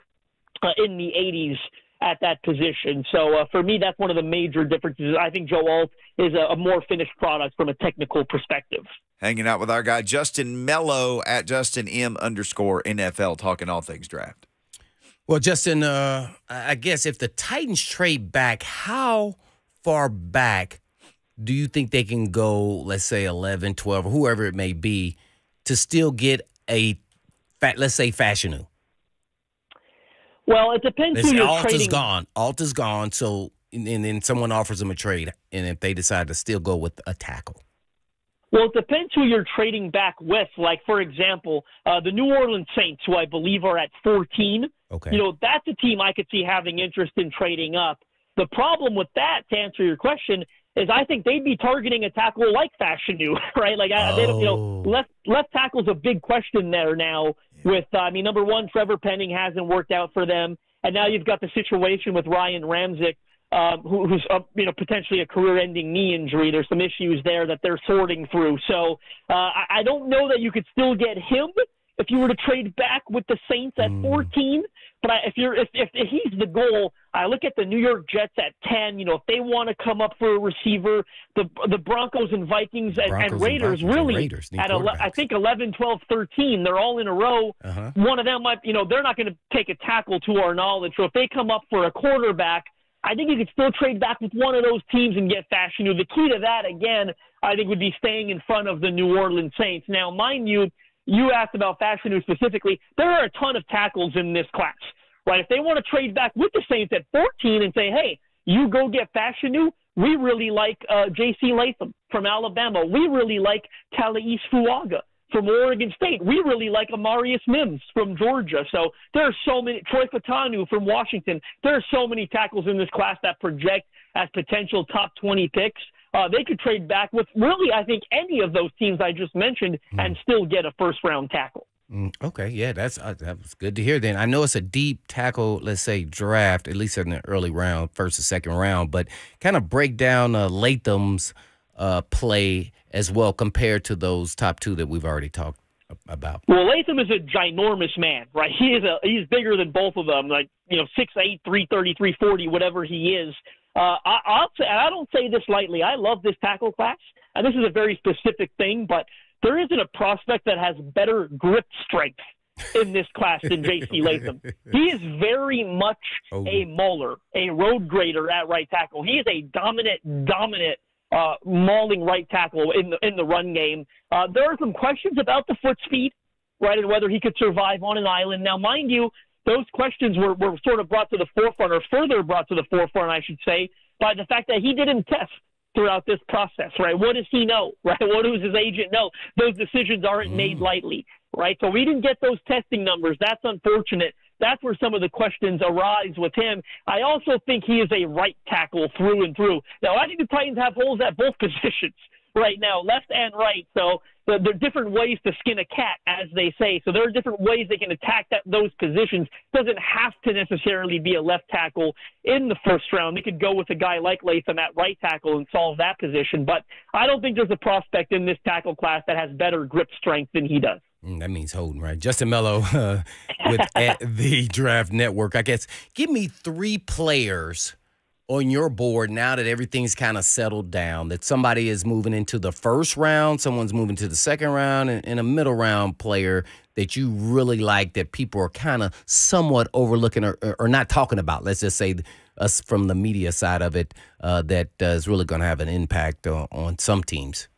[SPEAKER 9] uh, in the 80s at that position. So uh, for me, that's one of the major differences. I think Joe Alt is a, a, more finished product from a technical perspective.
[SPEAKER 3] Hanging out with our guy Justin Melo at Justin M underscore NFL, talking all things draft.
[SPEAKER 4] Well, Justin, uh, I guess if the Titans trade back, how far back do you think they can go? Let's say 11, 12, or whoever it may be, to still get a, fat let's say, Fashanu.
[SPEAKER 9] Well, it depends who you're
[SPEAKER 4] Alt
[SPEAKER 9] trading.
[SPEAKER 4] is gone. Alt is gone. So, and then someone offers them a trade, and if they decide to still go with a tackle.
[SPEAKER 9] Well, it depends who you're trading back with. Like, for example, uh, the New Orleans Saints, who I believe are at 14.
[SPEAKER 4] Okay.
[SPEAKER 9] You know, that's a team I could see having interest in trading up. The problem with that, to answer your question, is I think they'd be targeting a tackle like Fashanu, right? Like, oh. they, you know, oh. left left tackle's a big question there now. With uh, I mean, number one, Trevor Penning hasn't worked out for them, and now you've got the situation with Ryan Ramczyk, um, who, who's you know potentially a career-ending knee injury. There's some issues there that they're sorting through. So uh, I, I don't know that you could still get him if you were to trade back with the Saints at 14. But I, if you're if, if he's the goal, I look at the New York Jets at 10. You know, if they want to come up for a receiver, the the Broncos and Vikings and,
[SPEAKER 4] Broncos
[SPEAKER 9] and
[SPEAKER 4] and
[SPEAKER 9] Raiders
[SPEAKER 4] and
[SPEAKER 9] really
[SPEAKER 4] Raiders
[SPEAKER 9] at ele- I think 11, 12, 13. They're all in a row.
[SPEAKER 4] Uh-huh.
[SPEAKER 9] One of them might, you know, they're not going to take a tackle to our knowledge. So if they come up for a quarterback, I think you could still trade back with one of those teams and get Fashanu. The key to that, again, I think would be staying in front of the New Orleans Saints. Now, mind you, you asked about Fashanu specifically. There are a ton of tackles in this class, right? If they want to trade back with the Saints at 14 and say, hey, you go get Fashanu, we really like uh, J.C. Latham from Alabama. We really like Taliese Fuaga from Oregon State. We really like Amarius Mims from Georgia. So there are so many Troy Fautanu from Washington. There are so many tackles in this class that project as potential top 20 picks. Uh, they could trade back with really, I think, any of those teams I just mentioned and still get a first round tackle.
[SPEAKER 4] Mm, Okay, yeah, that's uh, that was good to hear. Then I know it's a deep tackle, let's say draft, at least in the early round, first or second round, but kind of break down uh, Latham's uh, play as well compared to those top two that we've already talked about.
[SPEAKER 9] Well, Latham is a ginormous man, right? He is a he's bigger than both of them, like you know, six eight, three thirty, three forty, whatever he is. Uh, I, I'll say, and I don't say this lightly. I love this tackle class, and this is a very specific thing, but there isn't a prospect that has better grip strength in this class than J.C. Latham. He is very much
[SPEAKER 4] Oh.
[SPEAKER 9] a mauler, a road grader at right tackle. He is a dominant, dominant uh, mauling right tackle in the in the run game. Uh, there are some questions about the foot speed, right, and whether he could survive on an island. Now, mind you, those questions were, were sort of brought to the forefront, or further brought to the forefront, I should say, by the fact that he didn't test throughout this process, right? What does he know, right? What does his agent know? Those decisions aren't mm. made lightly, right? So we didn't get those testing numbers. That's unfortunate. That's where some of the questions arise with him. I also think he is a right tackle through and through. Now, I think the Titans have holes at both positions right now, left and right. So there are different ways to skin a cat, as they say. So there are different ways they can attack that, those positions. Doesn't have to necessarily be a left tackle in the first round. They could go with a guy like Latham at right tackle and solve that position. But I don't think there's a prospect in this tackle class that has better grip strength than he does.
[SPEAKER 4] Mm, that means holding, right? Justin Melo uh, with at the Draft Network. I guess give me three players on your board now that everything's kind of settled down. That somebody is moving into the first round, someone's moving to the second round, and, and a middle round player that you really like that people are kind of somewhat overlooking or, or, or not talking about. Let's just say us from the media side of it uh, that uh, is really going to have an impact on, on some teams.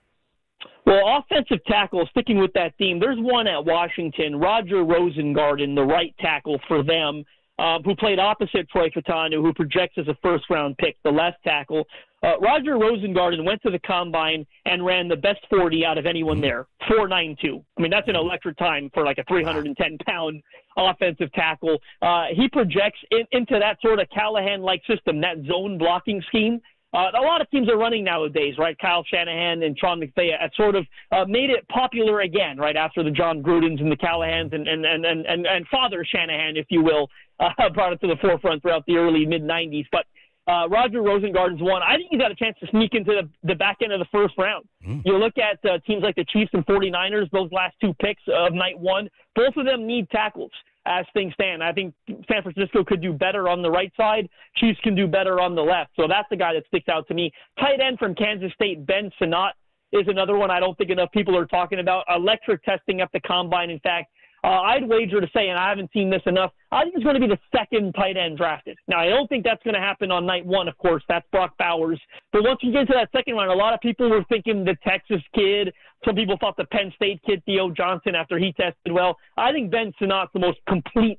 [SPEAKER 9] Well, offensive tackle, sticking with that theme, there's one at Washington, Roger Rosengarten, the right tackle for them, uh, who played opposite Troy Fautanu, who projects as a first round pick, the left tackle. Uh, Roger Rosengarten went to the combine and ran the best 40 out of anyone there, 492. I mean, that's an electric time for like a 310 pound offensive tackle. Uh, he projects in, into that sort of Callahan like system, that zone blocking scheme. Uh, a lot of teams are running nowadays, right? Kyle Shanahan and Sean McVay have sort of uh, made it popular again, right after the Jon Grudens and the Callahans and and and and, and, and Father Shanahan, if you will, uh, brought it to the forefront throughout the early mid '90s. But uh, Roger Rosengarten's one. I think he's got a chance to sneak into the, the back end of the first round. You look at uh, teams like the Chiefs and 49ers, those last two picks of night one, both of them need tackles as things stand. I think San Francisco could do better on the right side. Chiefs can do better on the left. So that's the guy that sticks out to me. Tight end from Kansas State, Ben Sinnott, is another one I don't think enough people are talking about. Electric testing at the combine. In fact, uh, I'd wager to say, and I haven't seen this enough, I think it's going to be the second tight end drafted. Now, I don't think that's going to happen on night one, of course. That's Brock Bowers. But once you get to that second round, a lot of people were thinking the Texas kid. Some people thought the Penn State kid, Theo Johnson, after he tested well. I think Ben Sinnott's the most complete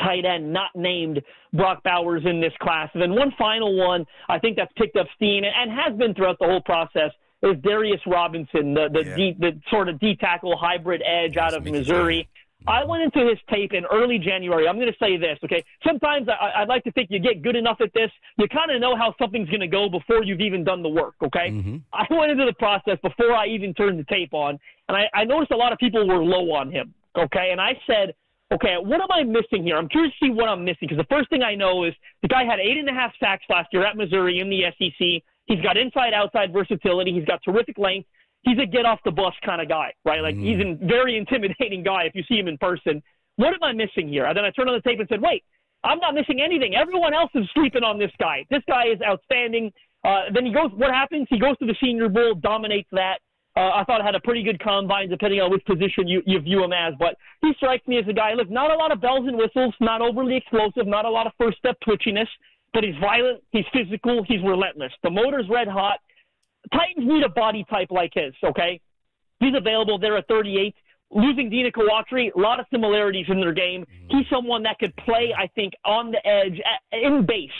[SPEAKER 9] tight end not named Brock Bowers in this class. And then one final one, I think that's picked up steam and has been throughout the whole process is Darius Robinson, the the,
[SPEAKER 4] Yeah.
[SPEAKER 9] D, the sort of D tackle hybrid edge out of Missouri. Mm-hmm. I went into his tape in early January. I'm going to say this, okay? Sometimes I, I'd like to think you get good enough at this, you kind of know how something's going to go before you've even done the work, okay? Mm-hmm. I went into the process before I even turned the tape on, and I, I noticed a lot of people were low on him, okay? And I said, okay, what am I missing here? I'm curious to see what I'm missing because the first thing I know is the guy had eight and a half sacks last year at Missouri in the SEC. He's got inside outside versatility. He's got terrific length. he's a get off the bus kind of guy, right? Like he's a very intimidating guy if you see him in person. What am I missing here? And then I turned on the tape and said, wait, I'm not missing anything. Everyone else is sleeping on this guy. This guy is outstanding. Uh, then he goes. What happens? He goes to the Senior Bowl, dominates that. Uh, I thought had a pretty good combine, depending on which position you, you view him as. But he strikes me as a guy. Look, not a lot of bells and whistles, not overly explosive, not a lot of first step twitchiness, but he's violent, he's physical, he's relentless. The motor's red hot. Titans need a body type like his. Okay, he's available. They're at 38 losing Denico Autry, a lot of similarities in their game. He's someone that could play, I think, on the edge in base.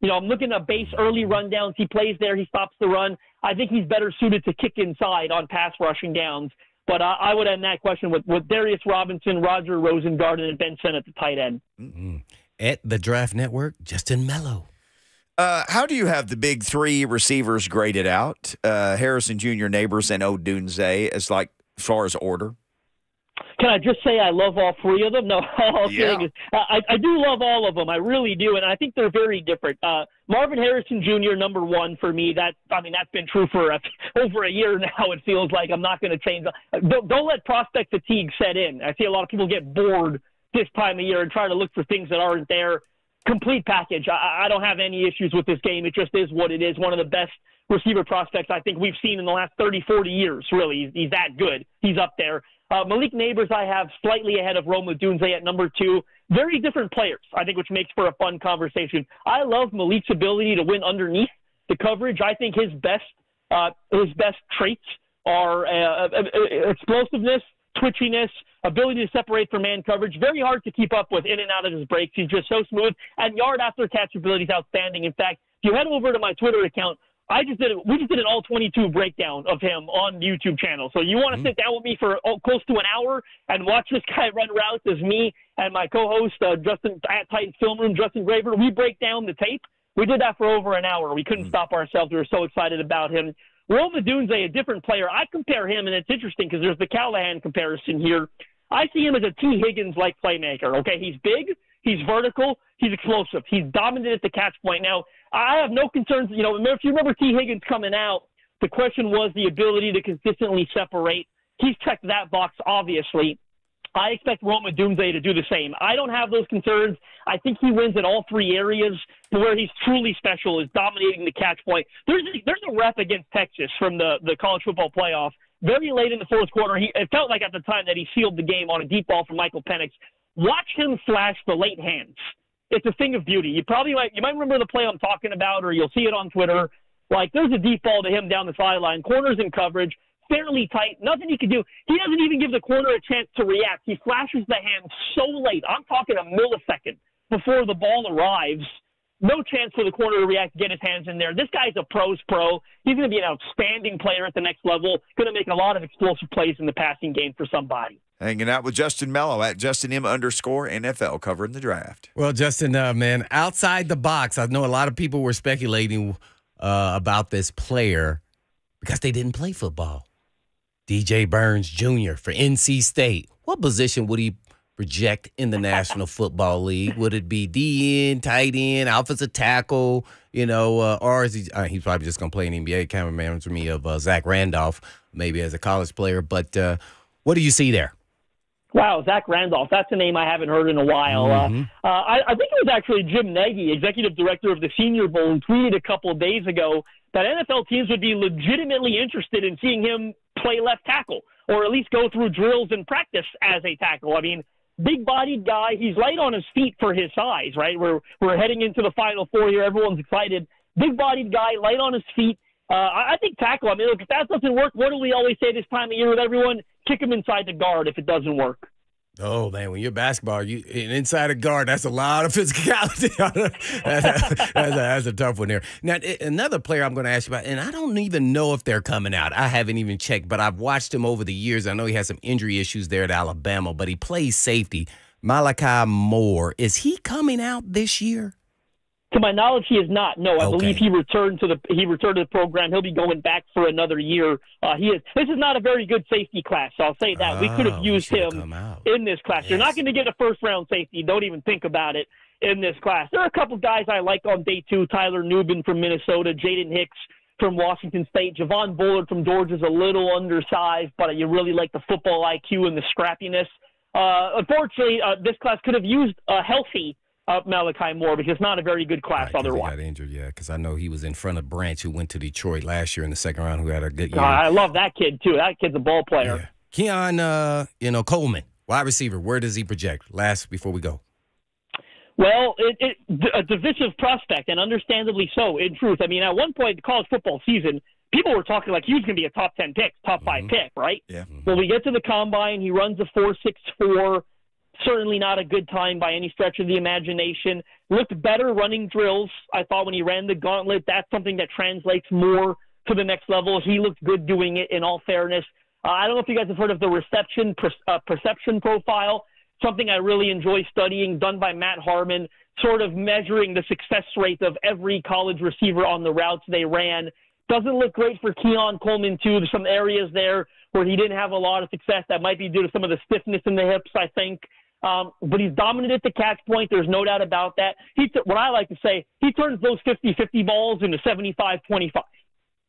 [SPEAKER 9] You know, I'm looking at base early rundowns. He plays there. He stops the run. I think he's better suited to kick inside on pass rushing downs. But I would end that question with, with Darius Robinson, Roger Rosengarten, and Ben Sinnott at the tight end.
[SPEAKER 4] Mm-hmm. At the Draft Network, Justin Melo.
[SPEAKER 3] Uh, how do you have the big three receivers graded out? Uh, Harrison Jr., Nabers, and Odunze as like as far as order?
[SPEAKER 9] Can I just say I love all three of them? No, all
[SPEAKER 3] Yeah.
[SPEAKER 9] kidding. I, I do love all of them. I really do, and I think they're very different. Uh, Marvin Harrison Jr. number one for me. That I mean that's been true for a, over a year now. It feels like I'm not going to change. Uh, Don't, don't let prospect fatigue set in. I see a lot of people get bored this time of year and try to look for things that aren't there. Complete package. I, I don't have any issues with this game. It just is what it is. One of the best receiver prospects I think we've seen in the last 30, 40 years. Really, he's, he's that good. He's up there. Uh, Malik Nabers, I have slightly ahead of Rome Odunze at number two. Very different players, I think, which makes for a fun conversation. I love Malik's ability to win underneath the coverage. I think his best uh, his best traits are uh, uh, uh, explosiveness, twitchiness, ability to separate from man coverage. Very hard to keep up with in and out of his breaks. He's just so smooth, and yard after catch ability is outstanding. In fact, if you head over to my Twitter account, I just did it. We just did an all 22 breakdown of him on the YouTube channel. So you want to sit down with me for oh, close to an hour and watch this guy run routes as me and my co-host uh, Justin at Titans Film Room, Justin Graver. We break down the tape. We did that for over an hour. We couldn't stop ourselves. We were so excited about him. Rome Odunze, a different player. I compare him, and it's interesting because there's the Callahan comparison here. I see him as a Tee Higgins like playmaker. Okay, he's big, he's vertical, he's explosive, he's dominant at the catch point. Now, I have no concerns. You know, if you remember Tee Higgins coming out, the question was the ability to consistently separate. He's checked that box, obviously. I expect Rome Odunze to do the same. I don't have those concerns. I think he wins in all three areas. Where he's truly special is dominating the catch point. There's a, there's a rep against Texas from the the college football playoff. Very late in the fourth quarter, he it felt like at the time that he sealed the game on a deep ball from Michael Penix. Watch him flash the late hands. It's a thing of beauty. You probably might you might remember the play I'm talking about, or you'll see it on Twitter. Like there's a deep ball to him down the sideline, corners in coverage, fairly tight, nothing he can do. He doesn't even give the corner a chance to react. He flashes the hand so late. I'm talking a millisecond before the ball arrives. No chance for the corner to react, get his hands in there. This guy's a pro's pro. He's going to be an outstanding player at the next level. Going to make a lot of explosive plays in the passing game for somebody.
[SPEAKER 3] Hanging out with Justin Melo at Justin M underscore NFL covering the draft.
[SPEAKER 4] Well, Justin, uh, man, outside the box, I know a lot of people were speculating uh, about this player because they didn't play football. DJ Burns Jr. for NC State. What position would he project in the National Football League? Would it be DN, tight end, offensive tackle, you know, uh, or is he? Uh, he's probably just going to play in NBA. Of reminds me of uh, Zach Randolph, maybe as a college player. But uh, what do you see there?
[SPEAKER 9] Wow, Zach Randolph. That's a name I haven't heard in a while. Uh, uh, I, I think it was actually Jim Nagy, executive director of the Senior Bowl, who tweeted a couple of days ago that NFL teams would be legitimately interested in seeing him play left tackle, or at least go through drills and practice as a tackle. I mean, big-bodied guy. He's light on his feet for his size, right? We're we're heading into the Final Four here. Everyone's excited. Big-bodied guy, light on his feet. Uh, I, think tackle. I mean, look, if that doesn't work, what do we always say this time of year with everyone? Kick him inside the guard if it doesn't work.
[SPEAKER 4] Oh man, when you're basketball, you inside a guard. That's a lot of physicality. that's, a, that's, a, that's a tough one there. Now another player I'm going to ask you about, and I don't even know if they're coming out. I haven't even checked, but I've watched him over the years. I know he has some injury issues there at Alabama, but he plays safety. Malachi Moore is he coming out this year?
[SPEAKER 9] To my knowledge, he is not. No, I
[SPEAKER 4] Okay.
[SPEAKER 9] believe he returned to the he returned to the program. He'll be going back for another year. Uh, he is. This is not a very good safety class. So I'll say that we could
[SPEAKER 4] Oh,
[SPEAKER 9] have used him in this class. You're not going to get a first round safety. Don't even think about it in this class. There are a couple guys I like on day two. Tyler Nubin from Minnesota, Jaden Hicks from Washington State. Javon Bullard from Georgia is a little undersized, but you really like the football IQ and the scrappiness. Uh, unfortunately, uh, this class could have used a healthy uh, Malachi Moore because not a very good class
[SPEAKER 4] Right,
[SPEAKER 9] otherwise.
[SPEAKER 4] He got injured, yeah. Because I know he was in front of Branch, who went to Detroit last year in the second round, who had a good year.
[SPEAKER 9] Uh, I love that kid too. That kid's a ball player.
[SPEAKER 4] yeah. Keon, uh, you know Coleman, wide receiver. Where does he project? Last before we go.
[SPEAKER 9] Well, it, it, a divisive prospect, and understandably so. In truth, I mean, at one point, the college football season, people were talking like he was going to be a top ten pick, top five pick, right?
[SPEAKER 3] Yeah.
[SPEAKER 9] Well, we get to the combine, he runs a four six four. Certainly not a good time by any stretch of the imagination. Looked better running drills. I thought when he ran the gauntlet, that's something that translates more to the next level. He looked good doing it. In all fairness, uh, I don't know if you guys have heard of the reception per, uh, perception profile something I really enjoy studying, done by Matt Harmon, sort of measuring the success rate of every college receiver on the routes they ran. Doesn't look great for Keon Coleman, too. There's some areas there where he didn't have a lot of success. That might be due to some of the stiffness in the hips, I think. Um, but he's dominant at the catch point. There's no doubt about that. He, t- what I like to say, he turns those 50-50 balls into 75-25.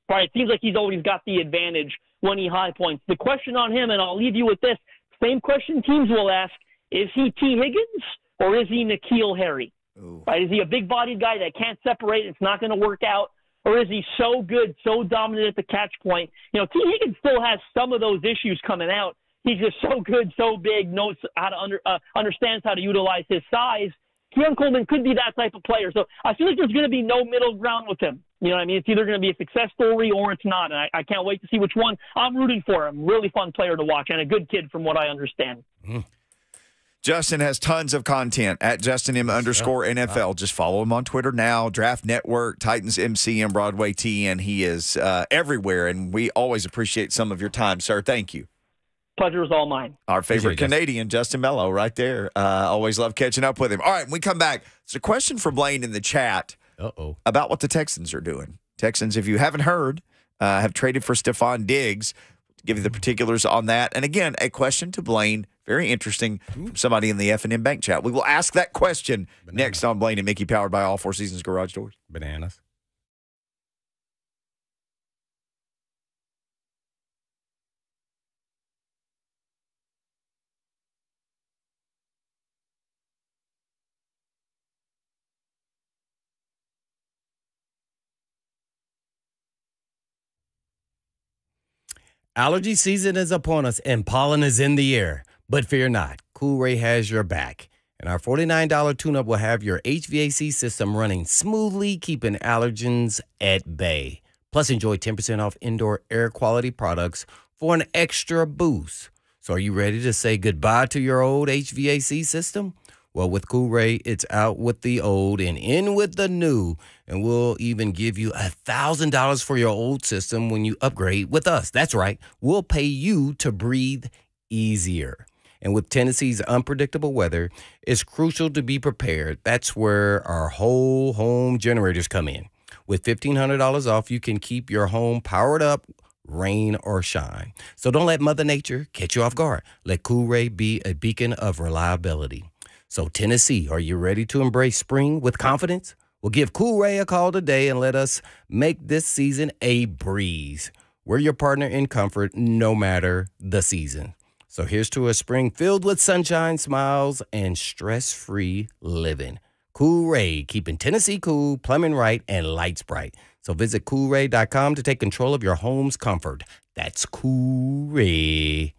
[SPEAKER 9] Right? It seems like he's always got the advantage when he high points. The question on him, and I'll leave you with this, same question teams will ask, is he Tee Higgins or is he N'Keal Harry?
[SPEAKER 3] Ooh.
[SPEAKER 9] Right? Is he a big bodied guy that can't separate? It's not going to work out. Or is he so good, so dominant at the catch point? You know, Tee Higgins still has some of those issues coming out. He's just so good, so big, knows how to under, uh, understands how to utilize his size. Keon Coleman could be that type of player. So I feel like there's going to be no middle ground with him. You know what I mean? It's either going to be a success story or it's not. And I, I can't wait to see which one. I'm rooting for him. Really fun player to watch and a good kid from what I understand.
[SPEAKER 3] Justin has tons of content at Justin M underscore NFL. Just follow him on Twitter now. Draft Network, Titans MC, and Broadway TN. He is uh, everywhere, and we always appreciate some of your time, sir. Thank you.
[SPEAKER 9] Pleasure is all mine.
[SPEAKER 3] Our favorite
[SPEAKER 4] Appreciate it, Justin.
[SPEAKER 3] Canadian, Justin Melo, right there. Uh, always love catching up with him. All right, when we come back, it's a question for Blaine in the chat
[SPEAKER 4] Uh oh.
[SPEAKER 3] about what the Texans are doing. Texans, if you haven't heard, uh, have traded for Stefon Diggs. Give you the particulars on that. And again, a question to Blaine. Very interesting from somebody in the F and M Bank chat. We will ask that question next on Blaine and Mickey, powered by All Four Seasons Garage Doors.
[SPEAKER 4] Bananas. Allergy season is upon us and pollen is in the air. But fear not, Cool Ray has your back. And our $49 tune up will have your HVAC system running smoothly, keeping allergens at bay. Plus, enjoy 10% off indoor air quality products for an extra boost. So, are you ready to say goodbye to your old HVAC system? Well, with Cool Ray, it's out with the old and in with the new. And we'll even give you a $1,000 for your old system when you upgrade with us. That's right. We'll pay you to breathe easier. And with Tennessee's unpredictable weather, it's crucial to be prepared. That's where our whole home generators come in. With $1,500 off, you can keep your home powered up, rain or shine. So don't let Mother Nature catch you off guard. Let Cool Ray be a beacon of reliability. So, Tennessee, are you ready to embrace spring with confidence? Well, give Cool Ray a call today and let us make this season a breeze. We're your partner in comfort no matter the season. So, here's to a spring filled with sunshine, smiles, and stress free living. Cool Ray, keeping Tennessee cool, plumbing right, and lights bright. So, visit coolray.com to take control of your home's comfort. That's coolray.com.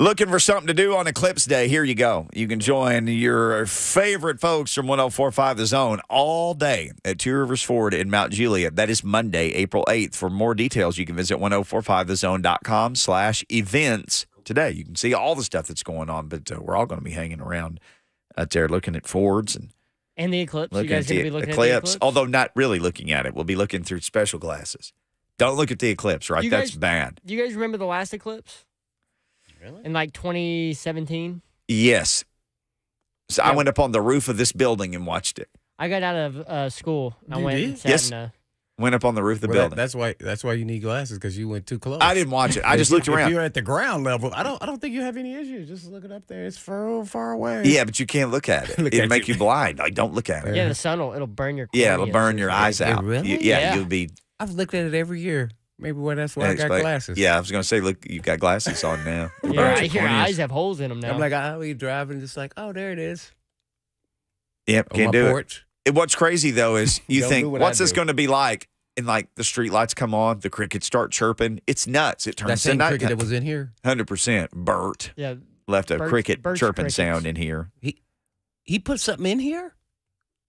[SPEAKER 3] Looking for something to do on Eclipse Day? Here you go. You can join your favorite folks from 1045 The Zone all day at Two Rivers Ford in Mount Juliet. That is Monday, April 8th. For more details, you can visit 1045thezone.com slash events today. You can see all the stuff that's going on, but uh, we're all going to be hanging around out there looking at Fords and
[SPEAKER 5] And the eclipse.
[SPEAKER 3] looking
[SPEAKER 5] you guys going to be looking
[SPEAKER 3] eclipse,
[SPEAKER 5] at the eclipse?
[SPEAKER 3] although not really looking at it. We'll be looking through special glasses. Don't look at the eclipse, right?
[SPEAKER 5] You
[SPEAKER 3] That's
[SPEAKER 5] guys-
[SPEAKER 3] bad.
[SPEAKER 5] Do you guys remember the last eclipse?
[SPEAKER 4] Really?
[SPEAKER 5] In like 2017?
[SPEAKER 3] Yes. So I went up on the roof of this building and watched it.
[SPEAKER 5] I got out of uh, school. I went
[SPEAKER 4] did?
[SPEAKER 5] and sat
[SPEAKER 3] Yes.
[SPEAKER 5] in a,
[SPEAKER 3] Went up on the roof of the
[SPEAKER 4] Well, that-
[SPEAKER 3] building.
[SPEAKER 4] that's why. That's why you need glasses because you went too close.
[SPEAKER 3] I didn't watch it. I just looked around.
[SPEAKER 4] If you're at the ground level, I don't. I don't think you have any issues. Just looking up there, it's far far away.
[SPEAKER 3] Yeah, but you can't look at it.
[SPEAKER 4] Look
[SPEAKER 3] It'll
[SPEAKER 4] at
[SPEAKER 3] make
[SPEAKER 4] you.
[SPEAKER 3] you blind. Like, don't look at it.
[SPEAKER 5] yeah, the sun will it'll burn your
[SPEAKER 3] Yeah, it'll burn your eyes
[SPEAKER 4] It
[SPEAKER 3] out.
[SPEAKER 4] really?
[SPEAKER 3] You- yeah,
[SPEAKER 5] Yeah.
[SPEAKER 3] you'll be.
[SPEAKER 4] I've looked at it every year. Maybe why that's why I got
[SPEAKER 3] explain-
[SPEAKER 4] glasses.
[SPEAKER 3] Yeah, I was gonna say, look, you've got glasses on now. It'll
[SPEAKER 5] Your,
[SPEAKER 3] burn
[SPEAKER 5] eye- your
[SPEAKER 3] corneas.
[SPEAKER 5] eyes have holes in them now.
[SPEAKER 4] I'm like, I'll be driving, just like, oh, there it is.
[SPEAKER 3] Yep,
[SPEAKER 4] On
[SPEAKER 3] can't
[SPEAKER 4] my
[SPEAKER 3] do it.
[SPEAKER 4] porch.
[SPEAKER 3] And What's crazy though is you think,
[SPEAKER 4] do what I
[SPEAKER 3] what's this going to be like? And like the street lights come on, the crickets start chirping. It's nuts. It turns to
[SPEAKER 4] same
[SPEAKER 3] night.
[SPEAKER 4] cricket that was in here.
[SPEAKER 3] Hundred percent. Bert
[SPEAKER 5] yeah,
[SPEAKER 3] left a
[SPEAKER 5] Bert's-
[SPEAKER 3] cricket
[SPEAKER 5] Bert's
[SPEAKER 3] chirping
[SPEAKER 5] crickets.
[SPEAKER 3] sound in here.
[SPEAKER 4] He He put something in here.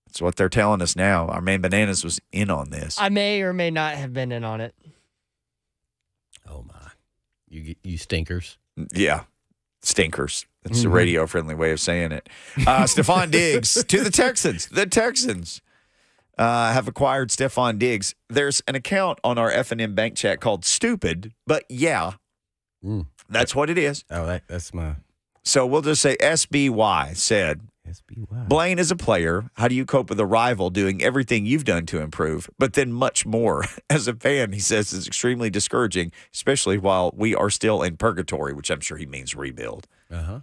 [SPEAKER 3] That's what they're telling us now. Our man Bananas was in on this.
[SPEAKER 5] I may or may not have been in on it.
[SPEAKER 4] You you stinkers.
[SPEAKER 3] Yeah. Stinkers. That's the
[SPEAKER 4] Mhm.
[SPEAKER 3] radio friendly way of saying it. Uh, Stefon Diggs to the Texans. The Texans uh, have acquired Stefon Diggs. There's an account on our F&M bank chat called Stupid, but yeah,
[SPEAKER 4] Mm.
[SPEAKER 3] that's what it is.
[SPEAKER 4] Oh, that, that's my
[SPEAKER 3] So we'll just say SBY said,
[SPEAKER 4] SBY.
[SPEAKER 3] Blaine is a player. How do you cope with a rival doing everything you've done to improve, but then much more? As a fan, he says it's extremely discouraging, especially while we are still in purgatory, which I'm sure he means rebuild.
[SPEAKER 4] Uh huh.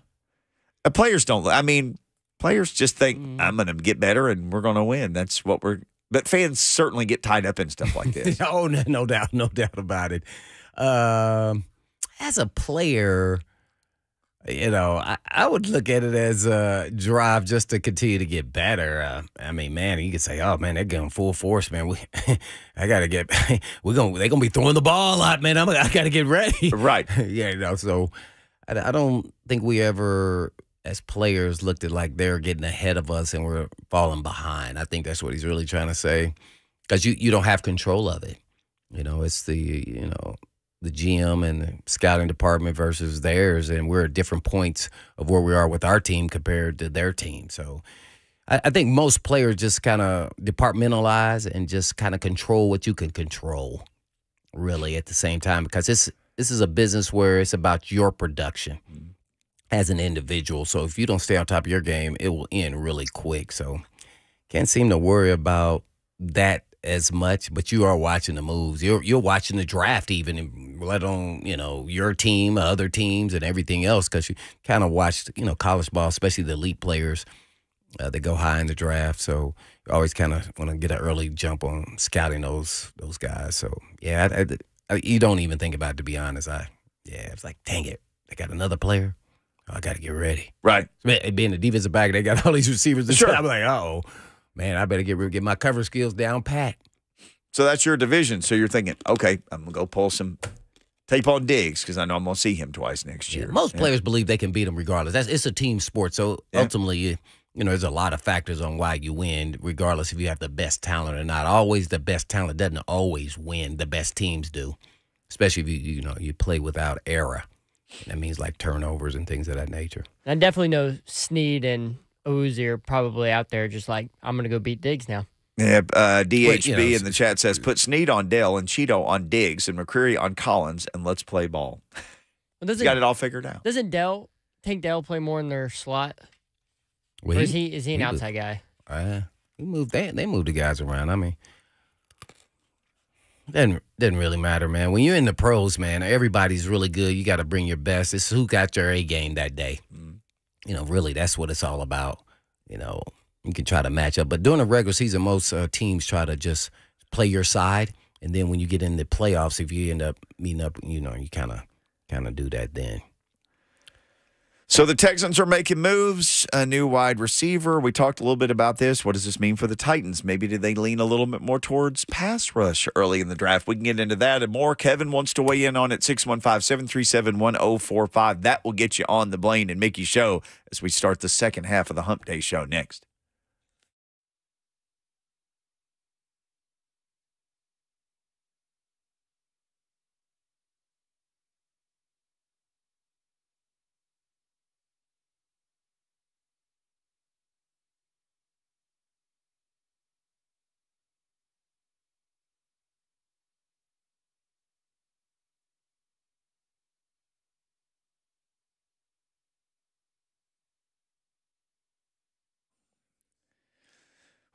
[SPEAKER 3] Uh, players don't. I mean, players just think
[SPEAKER 5] Mm.
[SPEAKER 3] I'm going to get better and we're going to win. That's what we're. But fans certainly get tied up in stuff like this.
[SPEAKER 4] oh, no, no doubt, no doubt about it. Um, as a player, you know, I, I would look at it as a drive just to continue to get better. Uh, I mean, man, you could say, "Oh man, they're going full force, man. We, I gotta get, we're gonna, they're gonna be throwing the ball a lot, man. I'm, I gotta get ready."
[SPEAKER 3] right.
[SPEAKER 4] yeah, you know, so I, I don't think we ever, as players, looked at like they're getting ahead of us and we're falling behind. I think that's what he's really trying to say, because you you don't have control of it. You know, it's the you know the GM and the scouting department versus theirs, and we're at different points of where we are with our team compared to their team. So. I I think most players just kind of departmentalize and just kind of control what you can control, really, at the same time, because it's this is a business where it's about your production mm-hmm. as an individual. So if you don't stay on top of your game, it will end really quick. So can't seem to worry about that as much, but you are watching the moves. You're you're watching the draft even, let alone you know your team, other teams, and everything else because you kind of watched you know college ball, especially the elite players uh, that go high in the draft. So you always kind of want to get an early jump on scouting those those guys. So yeah, I, I, I, you don't even think about it to be honest. I yeah, it's like dang it, they got another player. Oh, I got to get ready.
[SPEAKER 3] Right.
[SPEAKER 4] Being the defensive back, they got all these receivers.
[SPEAKER 3] Sure.
[SPEAKER 4] I'm like, oh man, I better get get my cover skills down pat.
[SPEAKER 3] So that's your division. So you're thinking, okay, I'm going to go pull some tape on Diggs because I know I'm going to see him twice next
[SPEAKER 4] Yeah,
[SPEAKER 3] year.
[SPEAKER 4] most
[SPEAKER 3] Yeah.
[SPEAKER 4] players believe they can beat him regardless. That's it's a team sport. So
[SPEAKER 3] Yeah.
[SPEAKER 4] ultimately, you, you know, there's a lot of factors on why you win, regardless if you have the best talent or not. Always the best talent doesn't always win. The best teams do, especially if you you know you play without error. That means like turnovers and things of that nature.
[SPEAKER 5] I definitely know Sneed and Uzi are probably out there just like, I'm going to go beat Diggs now.
[SPEAKER 3] Yeah, uh, DHB
[SPEAKER 4] Wait, you know,
[SPEAKER 3] in the chat says put Sneed on Dell and Cheeto on Diggs and McCreary on Collins and let's play ball.
[SPEAKER 5] Well, doesn't,
[SPEAKER 3] got it all figured out.
[SPEAKER 5] doesn't Dell, Tank Dell play more in their slot?
[SPEAKER 4] Well,
[SPEAKER 5] or is he, is he an
[SPEAKER 4] he was-
[SPEAKER 5] outside guy?
[SPEAKER 4] Uh, he moved. They they moved the guys around. I mean, doesn't doesn't really matter, man. When you're in the pros, man, everybody's really good. You got to bring your best. It's who got your A game that day. You know, really, that's what it's all about. You know, you can try to match up, but during the regular season, most uh, teams try to just play your side, and then when you get in the playoffs, if you end up meeting up, you know, you kind of kind of do that then.
[SPEAKER 3] So the Texans are making moves, a new wide receiver. We talked a little bit about this. What does this mean for the Titans? Maybe did they lean a little bit more towards pass rush early in the draft? We can get into that and more. Kevin wants to weigh in on it 615 737 1045. That will get you on the Blaine and Mickey show as we start the second half of the Hump Day show next.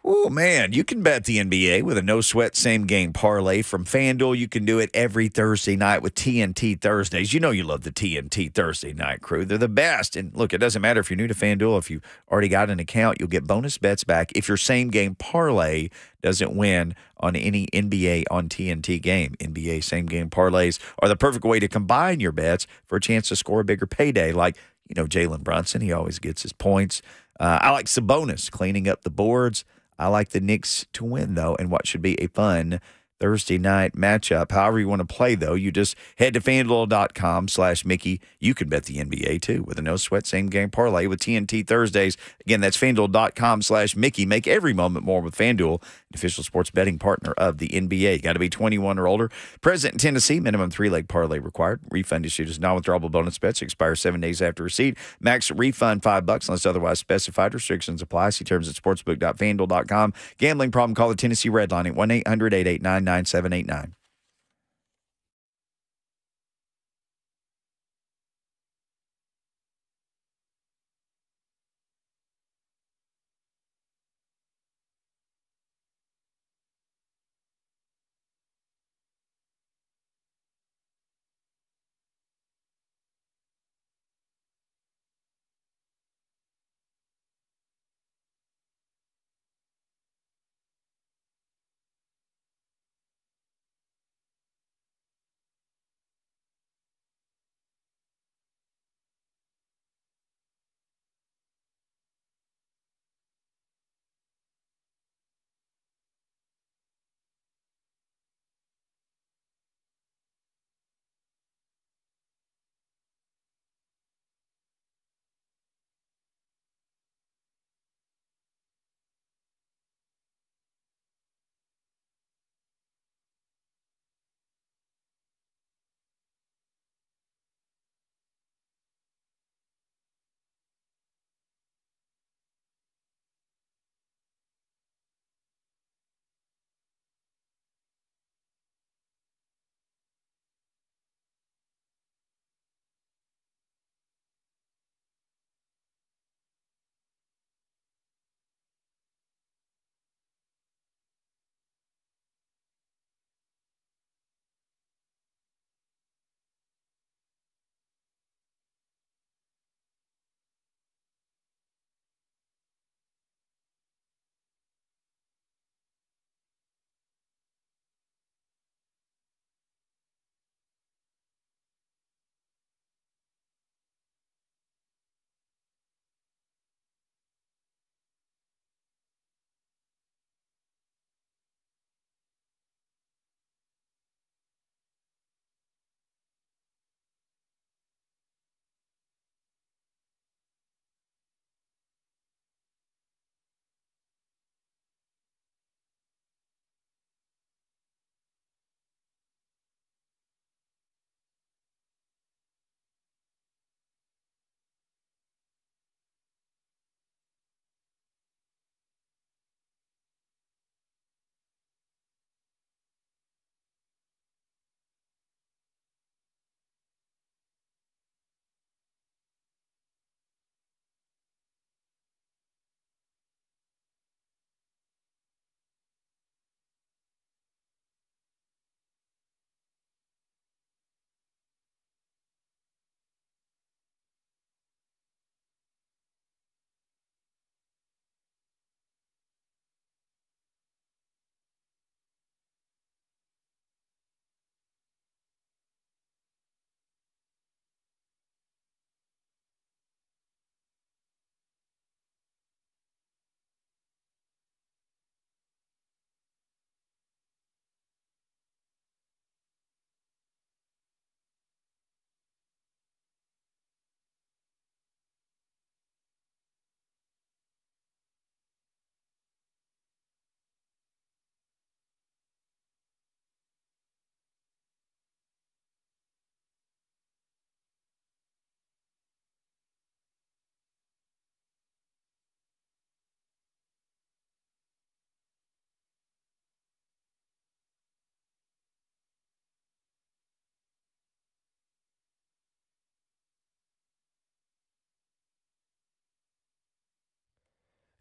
[SPEAKER 3] Oh man, you can bet the NBA with a no sweat same game parlay from FanDuel. You can do it every Thursday night with TNT Thursdays. You know you love the TNT Thursday night crew. They're the best. And look, it doesn't matter if you're new to FanDuel, if you already got an account, you'll get bonus bets back if your same game parlay doesn't win on any NBA on TNT game. NBA same game parlays are the perfect way to combine your bets for a chance to score a bigger payday. Like, you know, Jalen Brunson, he always gets his points. Uh, I like Sabonis cleaning up the boards. I like the Knicks to win, though, and what should be a fun Thursday night matchup. However you want to play, though, you just head to fanduel.com slash Mickey. You can bet the NBA, too, with a no sweat same game parlay with TNT Thursdays. Again, that's fanduel.com slash Mickey. Make every moment more with FanDuel, an official sports betting partner of the NBA. Got to be 21 or older. Present in Tennessee, minimum three leg parlay required. Refund issued as non withdrawable bonus bets. Expire seven days after receipt. Max refund five bucks unless otherwise specified. Restrictions apply. See terms at sportsbook.fanduel.com. Gambling problem, call the Tennessee Red Line at 1 800 889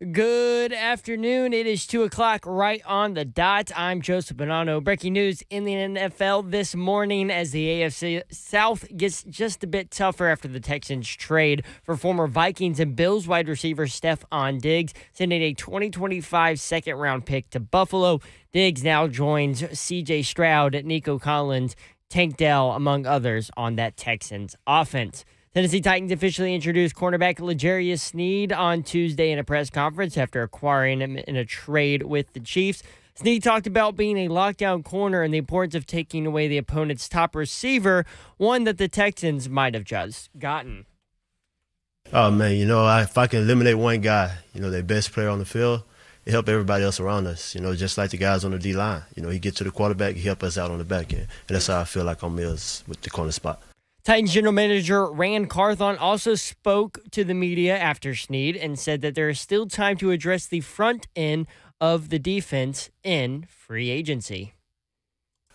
[SPEAKER 5] Good afternoon. It is 2 o'clock right on the dot. I'm Joseph Bonanno. Breaking news in the NFL this morning as the AFC South gets just a bit tougher after the Texans trade for former Vikings and Bills wide receiver Stefon Diggs, sending a 2025 second round pick to Buffalo. Diggs now joins CJ Stroud, Nico Collins, Tank Dell, among others, on that Texans offense. Tennessee Titans officially introduced cornerback L'Jarius Sneed on Tuesday in a press conference after acquiring him in a trade with the Chiefs. Sneed talked about being a lockdown corner and the importance of taking away the opponent's top receiver, one that the Texans might have just gotten.
[SPEAKER 10] Oh man, you know, if I can eliminate one guy, you know, their best player on the field, it help everybody else around us. You know, just like the guys on the D line. You know, he get to the quarterback, he help us out on the back end, and that's how I feel like on Mills with the corner spot.
[SPEAKER 5] Titans general manager Ran Carthon also spoke to the media after Sneed and said that there is still time to address the front end of the defense in free agency.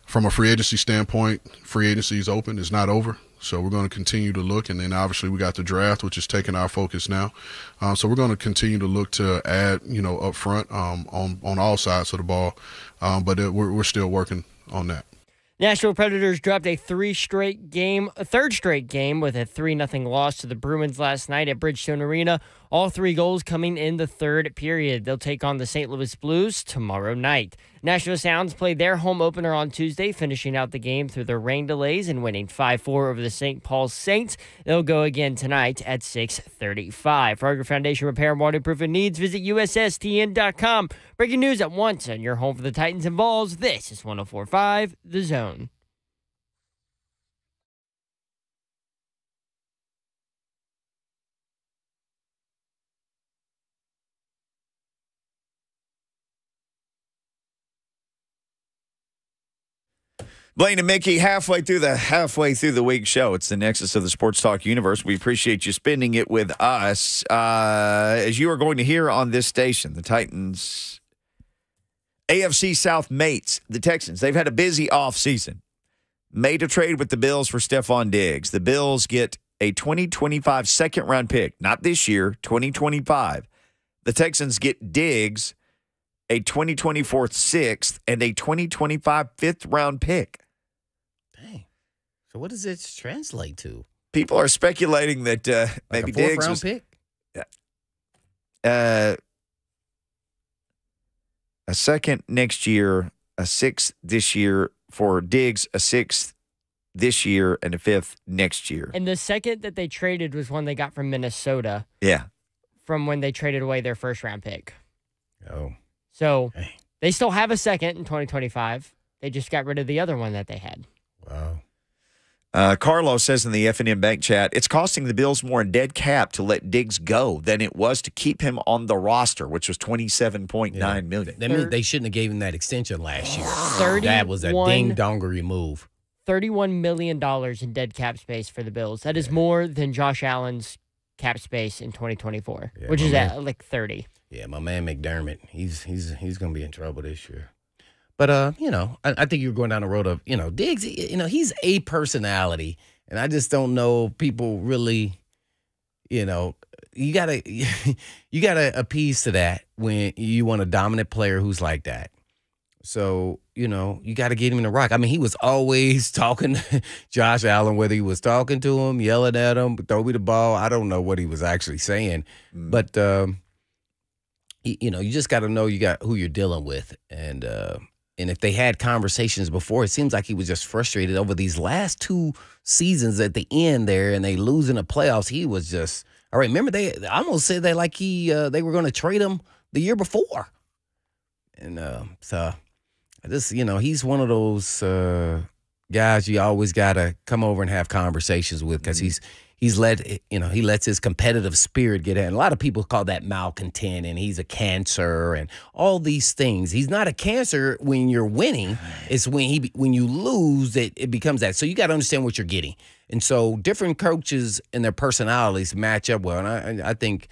[SPEAKER 2] From a free agency standpoint, free agency is open. It's not over. So we're going to continue to look, and then obviously we got the draft, which is taking our focus now. Um, so we're going to continue to look to add, you know, up front um, on on all sides of the ball, um, but it, we're we're still working on that.
[SPEAKER 5] Nashville Predators dropped a three straight game, a third straight game with a 3 0 loss to the Bruins last night at Bridgestone Arena. All three goals coming in the third period. They'll take on the St. Louis Blues tomorrow night. Nashville Sounds played their home opener on Tuesday, finishing out the game through the rain delays and winning 5-4 over the St. Paul Saints. They'll go again tonight at 6:35. For foundation repair and waterproofing needs, visit USSTN.com. Breaking news at once on your home for the Titans and Balls. This is 104.5 The Zone.
[SPEAKER 3] Blaine and Mickey, halfway through the halfway through the week show. It's the nexus of the sports talk universe. We appreciate you spending it with us. Uh, as you are going to hear on this station, the Titans, AFC South mates, the Texans. They've had a busy off season. Made a trade with the Bills for Stefon Diggs. The Bills get a 2025 second round pick, not this year, 2025. The Texans get Diggs, a 2024 sixth, and a 2025 fifth round pick.
[SPEAKER 4] Dang. So what does it translate to?
[SPEAKER 3] People are speculating that uh,
[SPEAKER 4] Like
[SPEAKER 3] maybe
[SPEAKER 4] a fourth
[SPEAKER 3] Diggs
[SPEAKER 4] round
[SPEAKER 3] was,
[SPEAKER 4] pick?
[SPEAKER 3] uh, a second next year, a sixth this year for Diggs, a sixth this year, and a fifth next year.
[SPEAKER 5] And the second that they traded was one they got from Minnesota
[SPEAKER 3] Yeah.
[SPEAKER 5] from when they traded away their first round pick.
[SPEAKER 4] Oh.
[SPEAKER 5] So
[SPEAKER 4] Dang.
[SPEAKER 5] they still have a second in 2025. They just got rid of the other one that they had.
[SPEAKER 4] Wow.
[SPEAKER 3] Uh, Carlos says in the FNM Bank chat, it's costing the Bills more in dead cap to let Diggs go than it was to keep him on the roster, which was twenty seven point nine million.
[SPEAKER 4] That means they shouldn't have given him that extension last year.
[SPEAKER 5] 31
[SPEAKER 4] That was a ding dongery move.
[SPEAKER 5] $31 million in dead cap space for the Bills. That is more than Josh Allen's cap space in 2024,
[SPEAKER 4] Yeah,
[SPEAKER 5] which is
[SPEAKER 4] man.
[SPEAKER 5] at like 30.
[SPEAKER 4] Yeah, my man McDermott, he's he's he's gonna be in trouble this year. But uh, you know, I, I think you're going down the road of you know Diggs. You know, he's a personality, and I just don't know people really. You know, you gotta you gotta appease to that when you want a dominant player who's like that. So you know, you got to get him in the rock. I mean, he was always talking to Josh Allen, whether he was talking to him, yelling at him, throw me the ball. I don't know what he was actually saying, but. um you know, you just got to know you got who you're dealing with, and uh, and if they had conversations before, it seems like he was just frustrated over these last two seasons at the end there, and they losing the playoffs. He was just all right. Remember, they I almost said that like he uh, they were going to trade him the year before, and uh, so this you know he's one of those uh, guys you always got to come over and have conversations with because he's he's let you know he lets his competitive spirit get in. A lot of people call that malcontent, and he's a cancer, and all these things. He's not a cancer when you're winning. It's when he when you lose that it becomes that. So you got to understand what you're getting. And so different coaches and their personalities match up well. And I I think.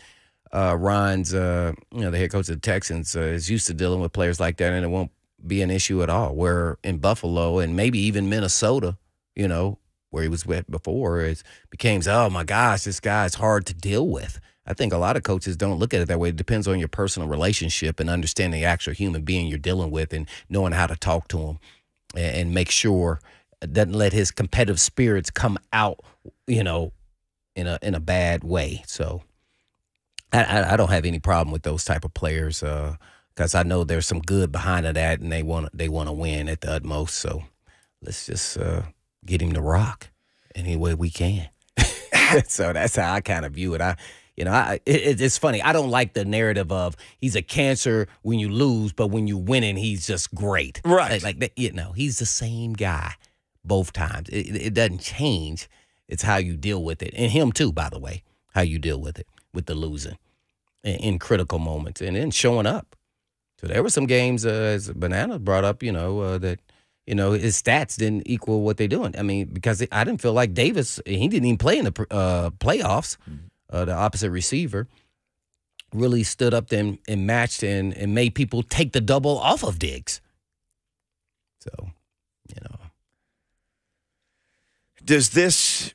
[SPEAKER 4] Uh, Ryans, uh, you know, the head coach of the Texans, uh, is used to dealing with players like that, and it won't be an issue at all. Where in Buffalo and maybe even Minnesota, you know, where he was with before, it became, oh my gosh, this guy's hard to deal with. I think a lot of coaches don't look at it that way. It depends on your personal relationship and understanding the actual human being you're dealing with and knowing how to talk to him and, make sure doesn't let his competitive spirits come out, you know, in a in a bad way. So I, I, don't have any problem with those type of players because I know there's some good behind of that and they want they want to win at the utmost. So let's just uh, get him to rock any way we can. so that's how I kind of view it. I, you know, I, it, it's funny. I don't like the narrative of he's a cancer when you lose, but when you win, winning, he's just great.
[SPEAKER 3] Right.
[SPEAKER 4] Like, like you know, he's the same guy both times. It, it- it doesn't change. It's how you deal with it, and him too, by the way, how you deal with it with the losing in, in critical moments, and then showing up. So there were some games, uh, as Banana brought up, you know, uh, that you know his stats didn't equal what they're doing. I mean, because I didn't feel like Davis, he didn't even play in the uh, playoffs. Uh, the opposite receiver really stood up and, and matched and, and made people take the double off of Diggs. So, you know,
[SPEAKER 3] Does this?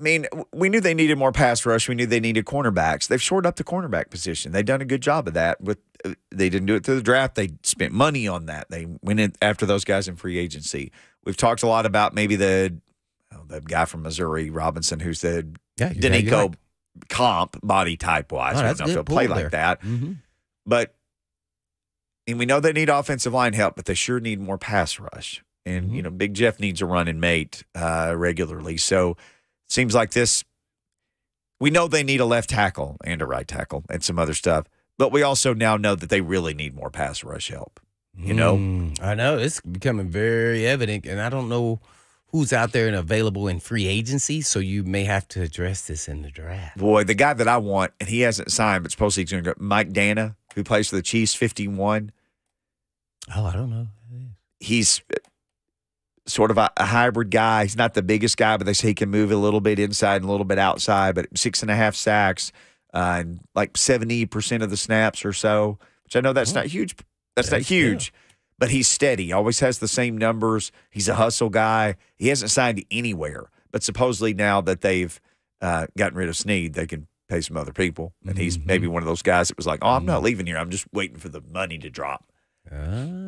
[SPEAKER 3] I mean, we knew they needed more pass rush. We knew they needed cornerbacks. They've shored up the cornerback position. They've done a good job of that. With they didn't do it through the draft. They spent money on that. They went in after those guys in free agency. We've talked a lot about maybe the oh, the guy from Missouri, Robinson, who's the
[SPEAKER 4] yeah, right.
[SPEAKER 3] comp body type wise.
[SPEAKER 4] Oh,
[SPEAKER 3] I don't know if he'll play
[SPEAKER 4] pull
[SPEAKER 3] like
[SPEAKER 4] there.
[SPEAKER 3] that.
[SPEAKER 4] Mhm.
[SPEAKER 3] But and we know they need offensive line help, but they sure need more pass rush. And
[SPEAKER 4] Mm-hmm.
[SPEAKER 3] you know, Big Jeff needs a running mate uh, regularly. So it seems like this. We know they need a left tackle and a right tackle and some other stuff, but we also now know that they really need more pass rush help. You know,
[SPEAKER 4] Mm, I know it's becoming very evident, and I don't know who's out there and available in free agency. So you may have to address this in the draft.
[SPEAKER 3] boy, the guy that I want, and he hasn't signed, but supposedly he's going to go. Mike Danna, who plays for the Chiefs, fifty-one.
[SPEAKER 4] Oh, I don't know.
[SPEAKER 3] he's sort of a, a hybrid guy. He's not the biggest guy, but they say he can move a little bit inside and a little bit outside. But six and a half sacks uh, and like seventy percent of the snaps or so, which I know that's not huge. That's, not huge, but he's steady. Always has the same numbers. He's a hustle guy. He hasn't signed anywhere, but supposedly now that they've uh, gotten rid of Sneed, they can pay some other people, and he's maybe one of those guys that was like, "Oh, I'm not leaving here. I'm just waiting for the money to drop."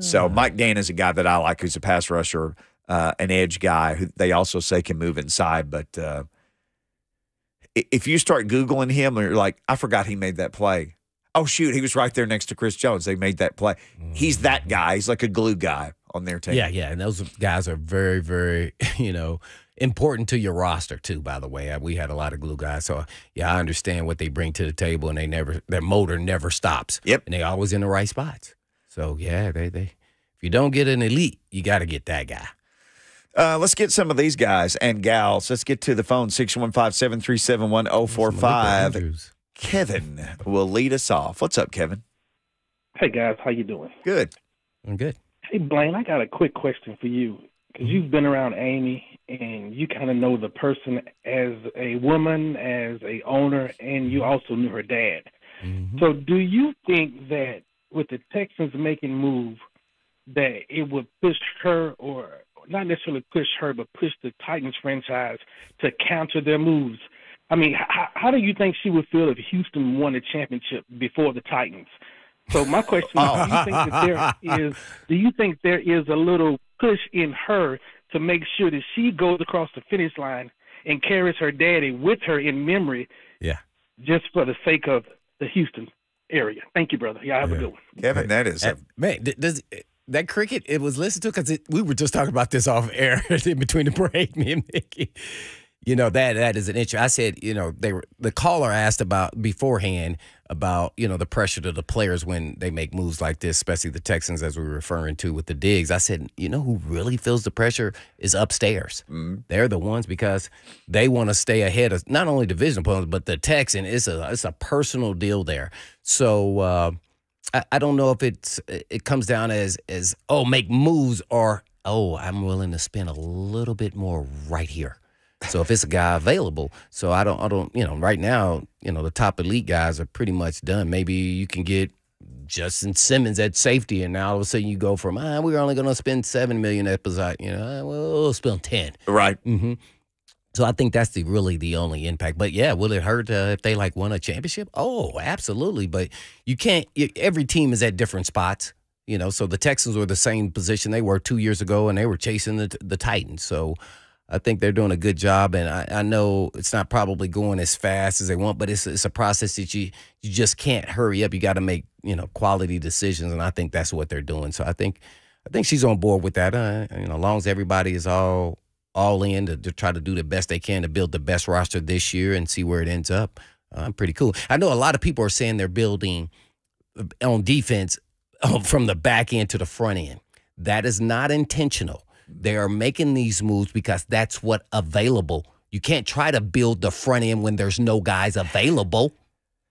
[SPEAKER 3] So Mike Dan is a guy that I like, who's a pass rusher, uh, an edge guy who they also say can move inside. But uh, if you start googling him, and you're like, I forgot he made that play. Oh shoot, he was right there next to Chris Jones. They made that play. He's that guy. He's like a glue guy on their team.
[SPEAKER 4] Yeah, yeah, and those guys are very, very, you know, important to your roster too. By the way, Uh, we had a lot of glue guys, so yeah, I understand what they bring to the table, and they never, their motor never stops.
[SPEAKER 3] Yep,
[SPEAKER 4] and they always in the right spots. So yeah, they, they, if you don't get an elite, you got to get that guy.
[SPEAKER 3] Uh, let's get some of these guys and gals. Let's get to the phone 615 737 1045. Kevin will lead us off. What's up, Kevin?
[SPEAKER 11] Hey guys, how you doing?
[SPEAKER 3] Good.
[SPEAKER 4] I'm good.
[SPEAKER 11] Hey Blaine, I got a quick question for you because you've been around Amy and you kind of know the person as a woman, as a owner, and you also knew her dad. So, do you think that with the Texans making move, that it would push her, or not necessarily push her, but push the Titans franchise to counter their moves? I mean, how, how do you think she would feel if Houston won a championship before the Titans? So my question is, do you think that there is do you think there is a little push in her to make sure that she goes across the finish line and carries her daddy with her in memory
[SPEAKER 4] Yeah.
[SPEAKER 11] just for the sake of the Houston area? Thank you, brother. Yeah, have a good one.
[SPEAKER 3] Kevin, that is
[SPEAKER 4] Uh, man. th- Does that cricket? It was listened to because we were just talking about this off air in between the break, me and Mickey. You know that that is an issue. I said, you know, they were the caller asked about beforehand about you know the pressure to the players when they make moves like this, especially the Texans as we were referring to with the Diggs. I said, you know who really feels the pressure is upstairs. They're the ones because they want to stay ahead of not only division opponents but the Texan. It's a it's a personal deal there. So. Uh, I, I don't know if it's it comes down as as oh make moves or oh I'm willing to spend a little bit more right here. So if it's a guy available, so I don't I don't you know right now you know the top elite guys are pretty much done. Maybe you can get Justin Simmons at safety, and now all of a sudden you go from ah we're only going to spend seven million at episode, you know, ah, well we'll spend ten.
[SPEAKER 3] Right.
[SPEAKER 4] Mm-hmm. So I think that's the really the only impact. But yeah, will it hurt uh, if they like won a championship? Oh, absolutely. But you can't. Every team is at different spots. You know, so the Texans were the same position they were two years ago, and they were chasing the the Titans. So I think they're doing a good job, and I, I know it's not probably going as fast as they want, but it's it's a process that you you just can't hurry up. You got to make you know quality decisions, and I think that's what they're doing. So I think I think she's on board with that. Uh, you know, as long as everybody is all all in to, to, try to do the best they can to build the best roster this year and see where it ends up. I'm uh, pretty cool. I know a lot of people are saying they're building uh, on defense uh, from the back end to the front end. That is not intentional. They are making these moves because that's what available. You can't try to build the front end when there's no guys available.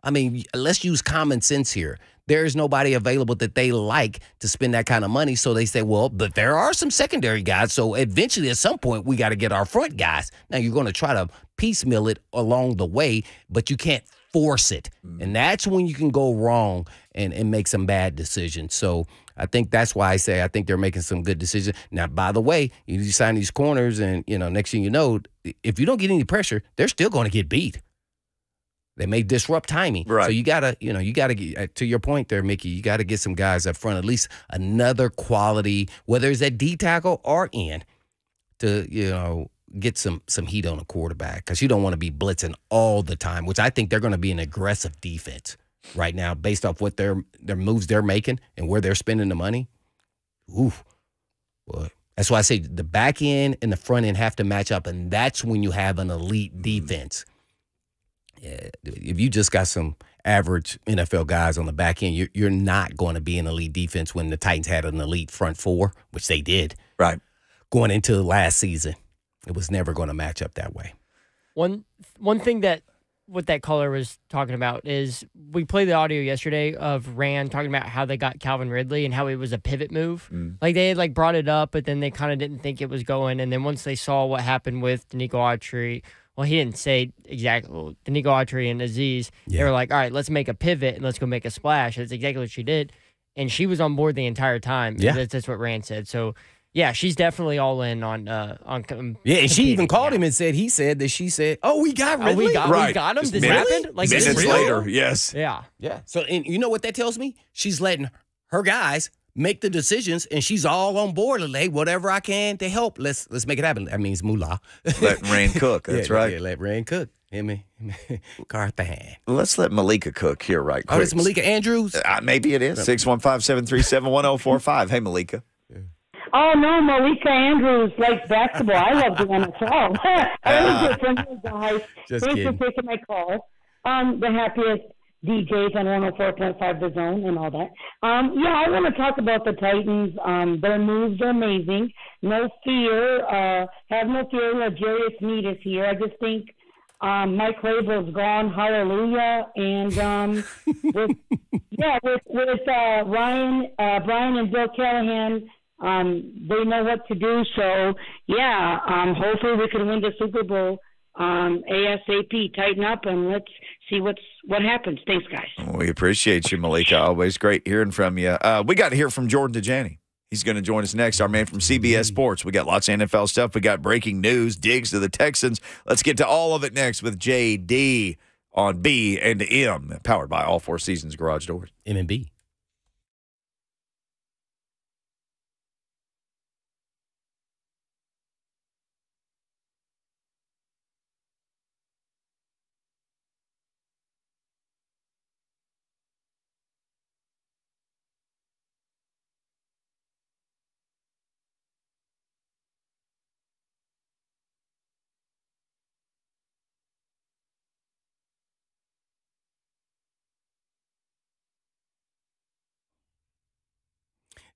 [SPEAKER 4] I mean, let's use common sense here there is nobody available that they like to spend that kind of money. So they say, well, but there are some secondary guys. So eventually, at some point, we got to get our front guys. Now, you're going to try to piecemeal it along the way, but you can't force it. Mm. And that's when you can go wrong and, and make some bad decisions. So I think that's why I say I think they're making some good decisions. Now, by the way, you sign these corners, and you know, next thing you know, if you don't get any pressure, they're still going to get beat. They may disrupt timing.
[SPEAKER 3] Right.
[SPEAKER 4] So you gotta, you know, you gotta get uh, to your point there, Mickey. You gotta get some guys up front, at least another quality, whether it's at D tackle or in, to you know get some some heat on a quarterback because you don't want to be blitzing all the time. Which I think they're going to be an aggressive defense right now, based off what their their moves they're making and where they're spending the money. Ooh, boy. That's why I say the back end and the front end have to match up, and that's when you have an elite mm-hmm. defense if you just got some average NFL guys on the back end, you're, you're not going to be an elite defense when the Titans had an elite front four, which they did.
[SPEAKER 3] Right.
[SPEAKER 4] Going into last season, it was never going to match up that way.
[SPEAKER 5] One one thing that what that caller was talking about is we played the audio yesterday of Ran talking about how they got Calvin Ridley and how it was a pivot move. Mm. Like they had like brought it up, but then they kind of didn't think it was going. And then once they saw what happened with Denico Autry well, he didn't say exactly. Well, Denico Autry and Azeez, yeah. they were like, all right, let's make a pivot and let's go make a splash. That's exactly what she did. And she was on board the entire time.
[SPEAKER 4] Yeah.
[SPEAKER 5] That's, that's what Ran said. So, yeah, she's definitely all in on uh on.
[SPEAKER 4] Um, yeah, and she even called yeah. him and said he said that she said, "Oh, we got Ridley.
[SPEAKER 5] Oh, we got,
[SPEAKER 3] right.
[SPEAKER 5] we got him.
[SPEAKER 3] Just
[SPEAKER 5] this
[SPEAKER 3] minutes,
[SPEAKER 5] happened.
[SPEAKER 3] Like minutes later. Yes.
[SPEAKER 5] Yeah.
[SPEAKER 4] Yeah. So, and you know what that tells me? She's letting her guys make the decisions, and she's all on board. Like, hey, whatever I can to help, let's let's make it happen. That means moolah.
[SPEAKER 3] Let rain cook. That's
[SPEAKER 4] yeah,
[SPEAKER 3] right.
[SPEAKER 4] Yeah, let rain cook. Him, him, Carthon.
[SPEAKER 3] Let's let Malika cook here, right quick.
[SPEAKER 4] Oh, it's Malika Andrews.
[SPEAKER 3] Uh, maybe it is. Six one five seven three seven one zero four five. Hey, Malika.
[SPEAKER 12] Oh no, Malika Andrews likes basketball. I love the NFL. I was just from you guys.
[SPEAKER 4] Just
[SPEAKER 12] Thanks
[SPEAKER 4] kidding.
[SPEAKER 12] for taking my call. Um, the happiest DJs on 104.5 The Zone and all that. Um, yeah, I want to talk about the Titans. Um, their moves are amazing. No fear. Uh, have no fear that Jarius Sneed is here. I just think um, Mike Vrabel's gone. Hallelujah. And um, with, yeah, with with uh, Ryan, uh, Brian, and Bill Callahan. Um, they know what to do. So yeah, um, hopefully we can win the Super Bowl um, ASAP. Tighten up and let's see what's what happens. Thanks, guys.
[SPEAKER 3] We appreciate you, Malika. Always great hearing from you. Uh, we got to hear from Jordan Dajani. He's going to join us next, our man from CBS Sports. We got lots of NFL stuff. We got breaking news, Diggs to the Texans. Let's get to all of it next with JD on B and M, powered by All Four Seasons Garage Doors.
[SPEAKER 4] M and B.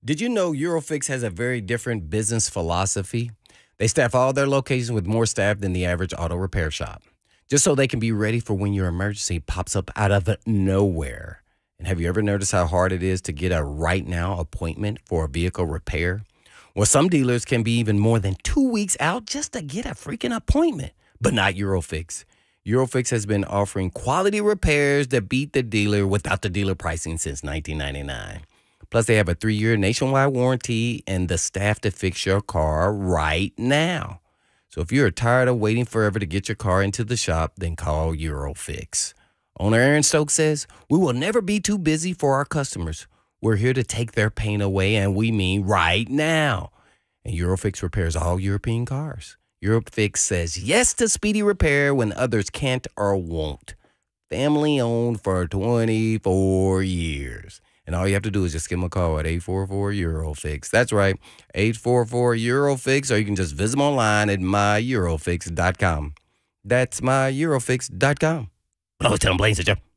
[SPEAKER 4] Did you know Eurofix has a very different business philosophy? They staff all their locations with more staff than the average auto repair shop, just so they can be ready for when your emergency pops up out of nowhere. And have you ever noticed how hard it is to get a right now appointment for a vehicle repair? Well, some dealers can be even more than two weeks out just to get a freaking appointment, but not Eurofix. Eurofix has been offering quality repairs that beat the dealer without the dealer pricing since 1999. Plus, they have a three year nationwide warranty and the staff to fix your car right now. So if you're tired of waiting forever to get your car into the shop, then call Eurofix. Owner Aaron Stokes says, We will never be too busy for our customers. We're here to take their pain away, and we mean right now. And Eurofix repairs all European cars. Eurofix says yes to speedy repair when others can't or won't. Family owned for 24 years. And all you have to do is just give them a call at 844 Eurofix. That's right, 844 Eurofix, or you can just visit them online at myeurofix.com. That's myeurofix.com. But oh, always tell them Blaine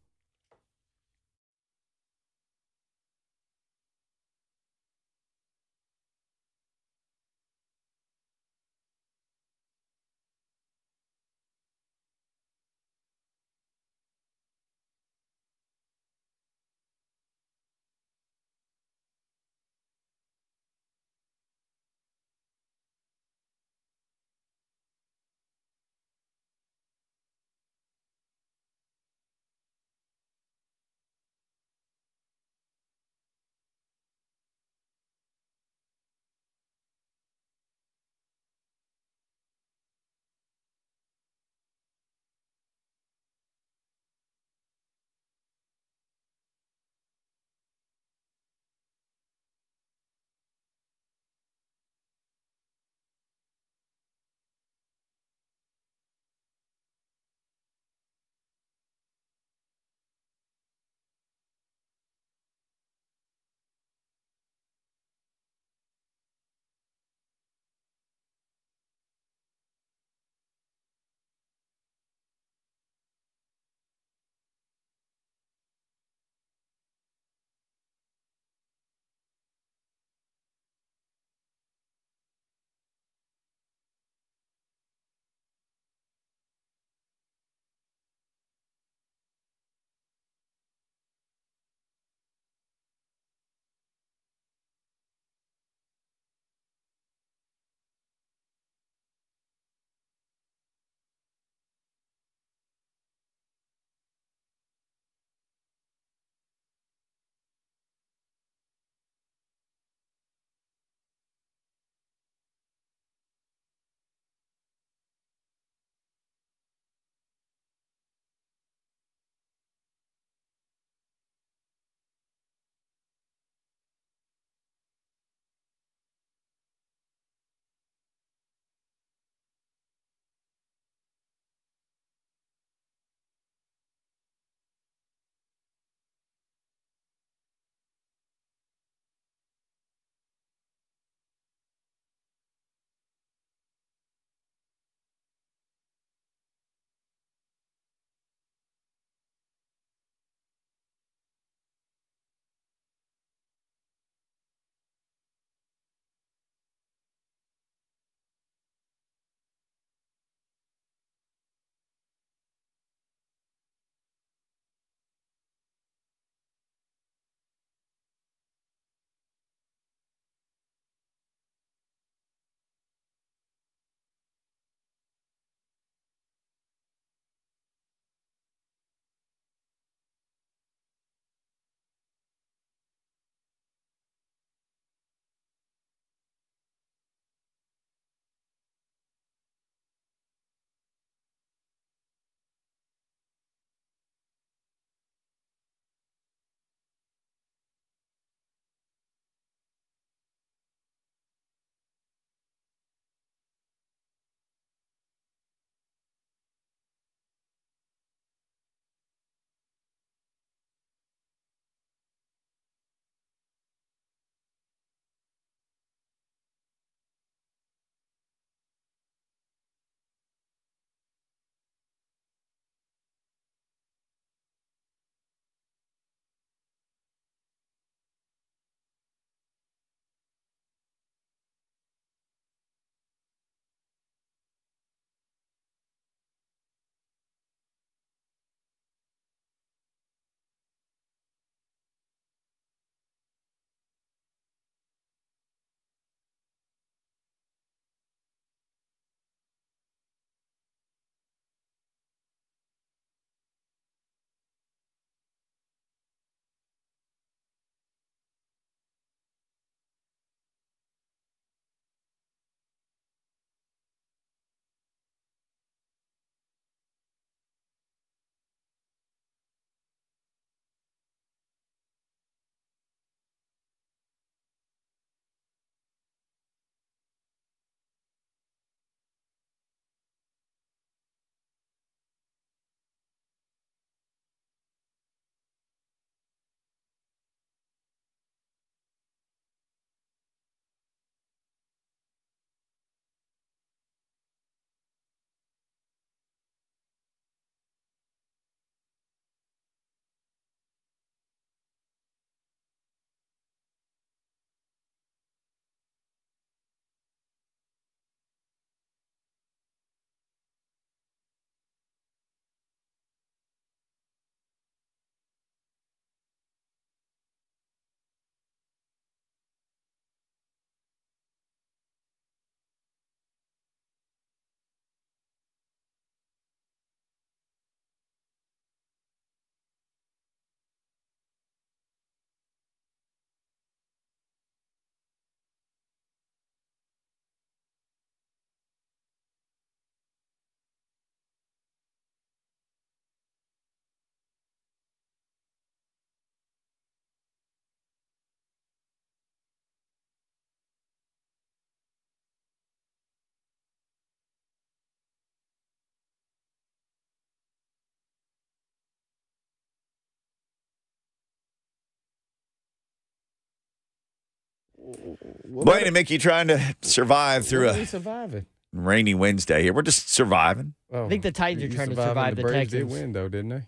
[SPEAKER 4] said, Joe.
[SPEAKER 3] Blaine and Mickey trying to survive through
[SPEAKER 4] What are we
[SPEAKER 3] a
[SPEAKER 4] surviving.
[SPEAKER 3] rainy Wednesday here. We're just surviving.
[SPEAKER 4] Oh,
[SPEAKER 5] I think the Titans are trying to survive the,
[SPEAKER 4] Braves did
[SPEAKER 5] Texans.
[SPEAKER 4] win though, didn't they?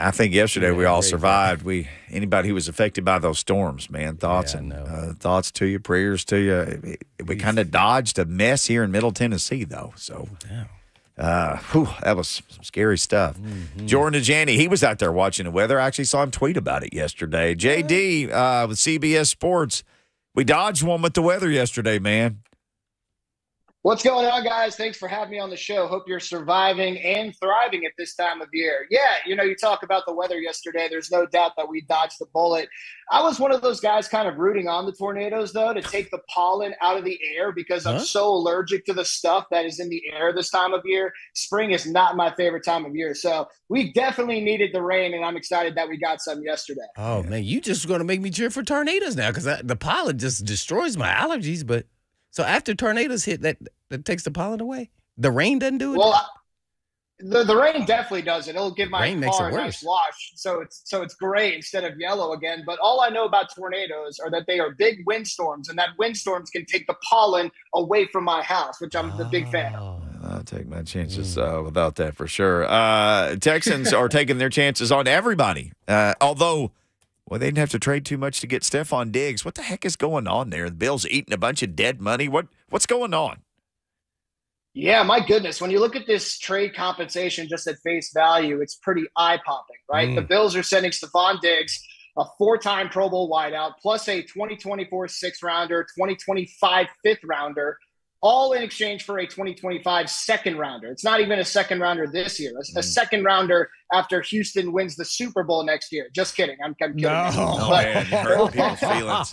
[SPEAKER 3] I think yesterday we all
[SPEAKER 4] great.
[SPEAKER 3] survived. We anybody who was affected by those storms, man. Thoughts
[SPEAKER 4] Yeah,
[SPEAKER 3] and uh, thoughts to you, prayers to you. We kind of dodged a mess here in Middle Tennessee, though. So, uh, whew, that was some scary stuff.
[SPEAKER 4] Mm-hmm.
[SPEAKER 3] Jordan Dajani, he was out there watching the weather. I actually saw him tweet about it yesterday. JD uh, with CBS Sports, we dodged one with the weather yesterday, man.
[SPEAKER 13] What's going on, guys? Thanks for having me on the show. Hope you're surviving and thriving at this time of year. Yeah, you know, you talk about the weather yesterday. There's no doubt that we dodged the bullet. I was one of those guys kind of rooting on the tornadoes, though, to take the pollen out of the air because I'm so allergic to the stuff that is in the air this time of year. Spring is not my favorite time of year. So we definitely needed the rain, and I'm excited that we got some yesterday.
[SPEAKER 4] Oh man, you just going to make me cheer for tornadoes now because the pollen just destroys my allergies. But so after tornadoes hit, that that takes the pollen away. The rain doesn't do it.
[SPEAKER 13] Well, I- the, the rain definitely does it. It'll give my
[SPEAKER 4] Rain makes
[SPEAKER 13] car
[SPEAKER 4] it
[SPEAKER 13] a
[SPEAKER 4] worse.
[SPEAKER 13] nice wash, so it's so it's gray instead of yellow again. But all I know about tornadoes are that they are big windstorms, and that windstorms can take the pollen away from my house, which I'm a big fan of.
[SPEAKER 4] Oh.
[SPEAKER 3] I'll take my chances uh, about that for sure. Uh, Texans are taking their chances on everybody. Uh, although, well, they didn't have to trade too much to get Stefon Diggs. What the heck is going on there? The Bills eating a bunch of dead money. What what's going on?
[SPEAKER 13] Yeah, my goodness. When you look at this trade compensation just at face value, it's pretty eye popping, right?
[SPEAKER 4] Mm.
[SPEAKER 13] The Bills are sending Stefon Diggs, a four time Pro Bowl wideout, plus a 2024 sixth rounder, 2025 fifth rounder, all in exchange for a 2025 second rounder. It's not even a second rounder this year, a, a second rounder after Houston wins the Super Bowl next year. Just kidding. I'm, I'm kidding.
[SPEAKER 3] Oh,
[SPEAKER 13] But-
[SPEAKER 3] man, you hurt people's feelings.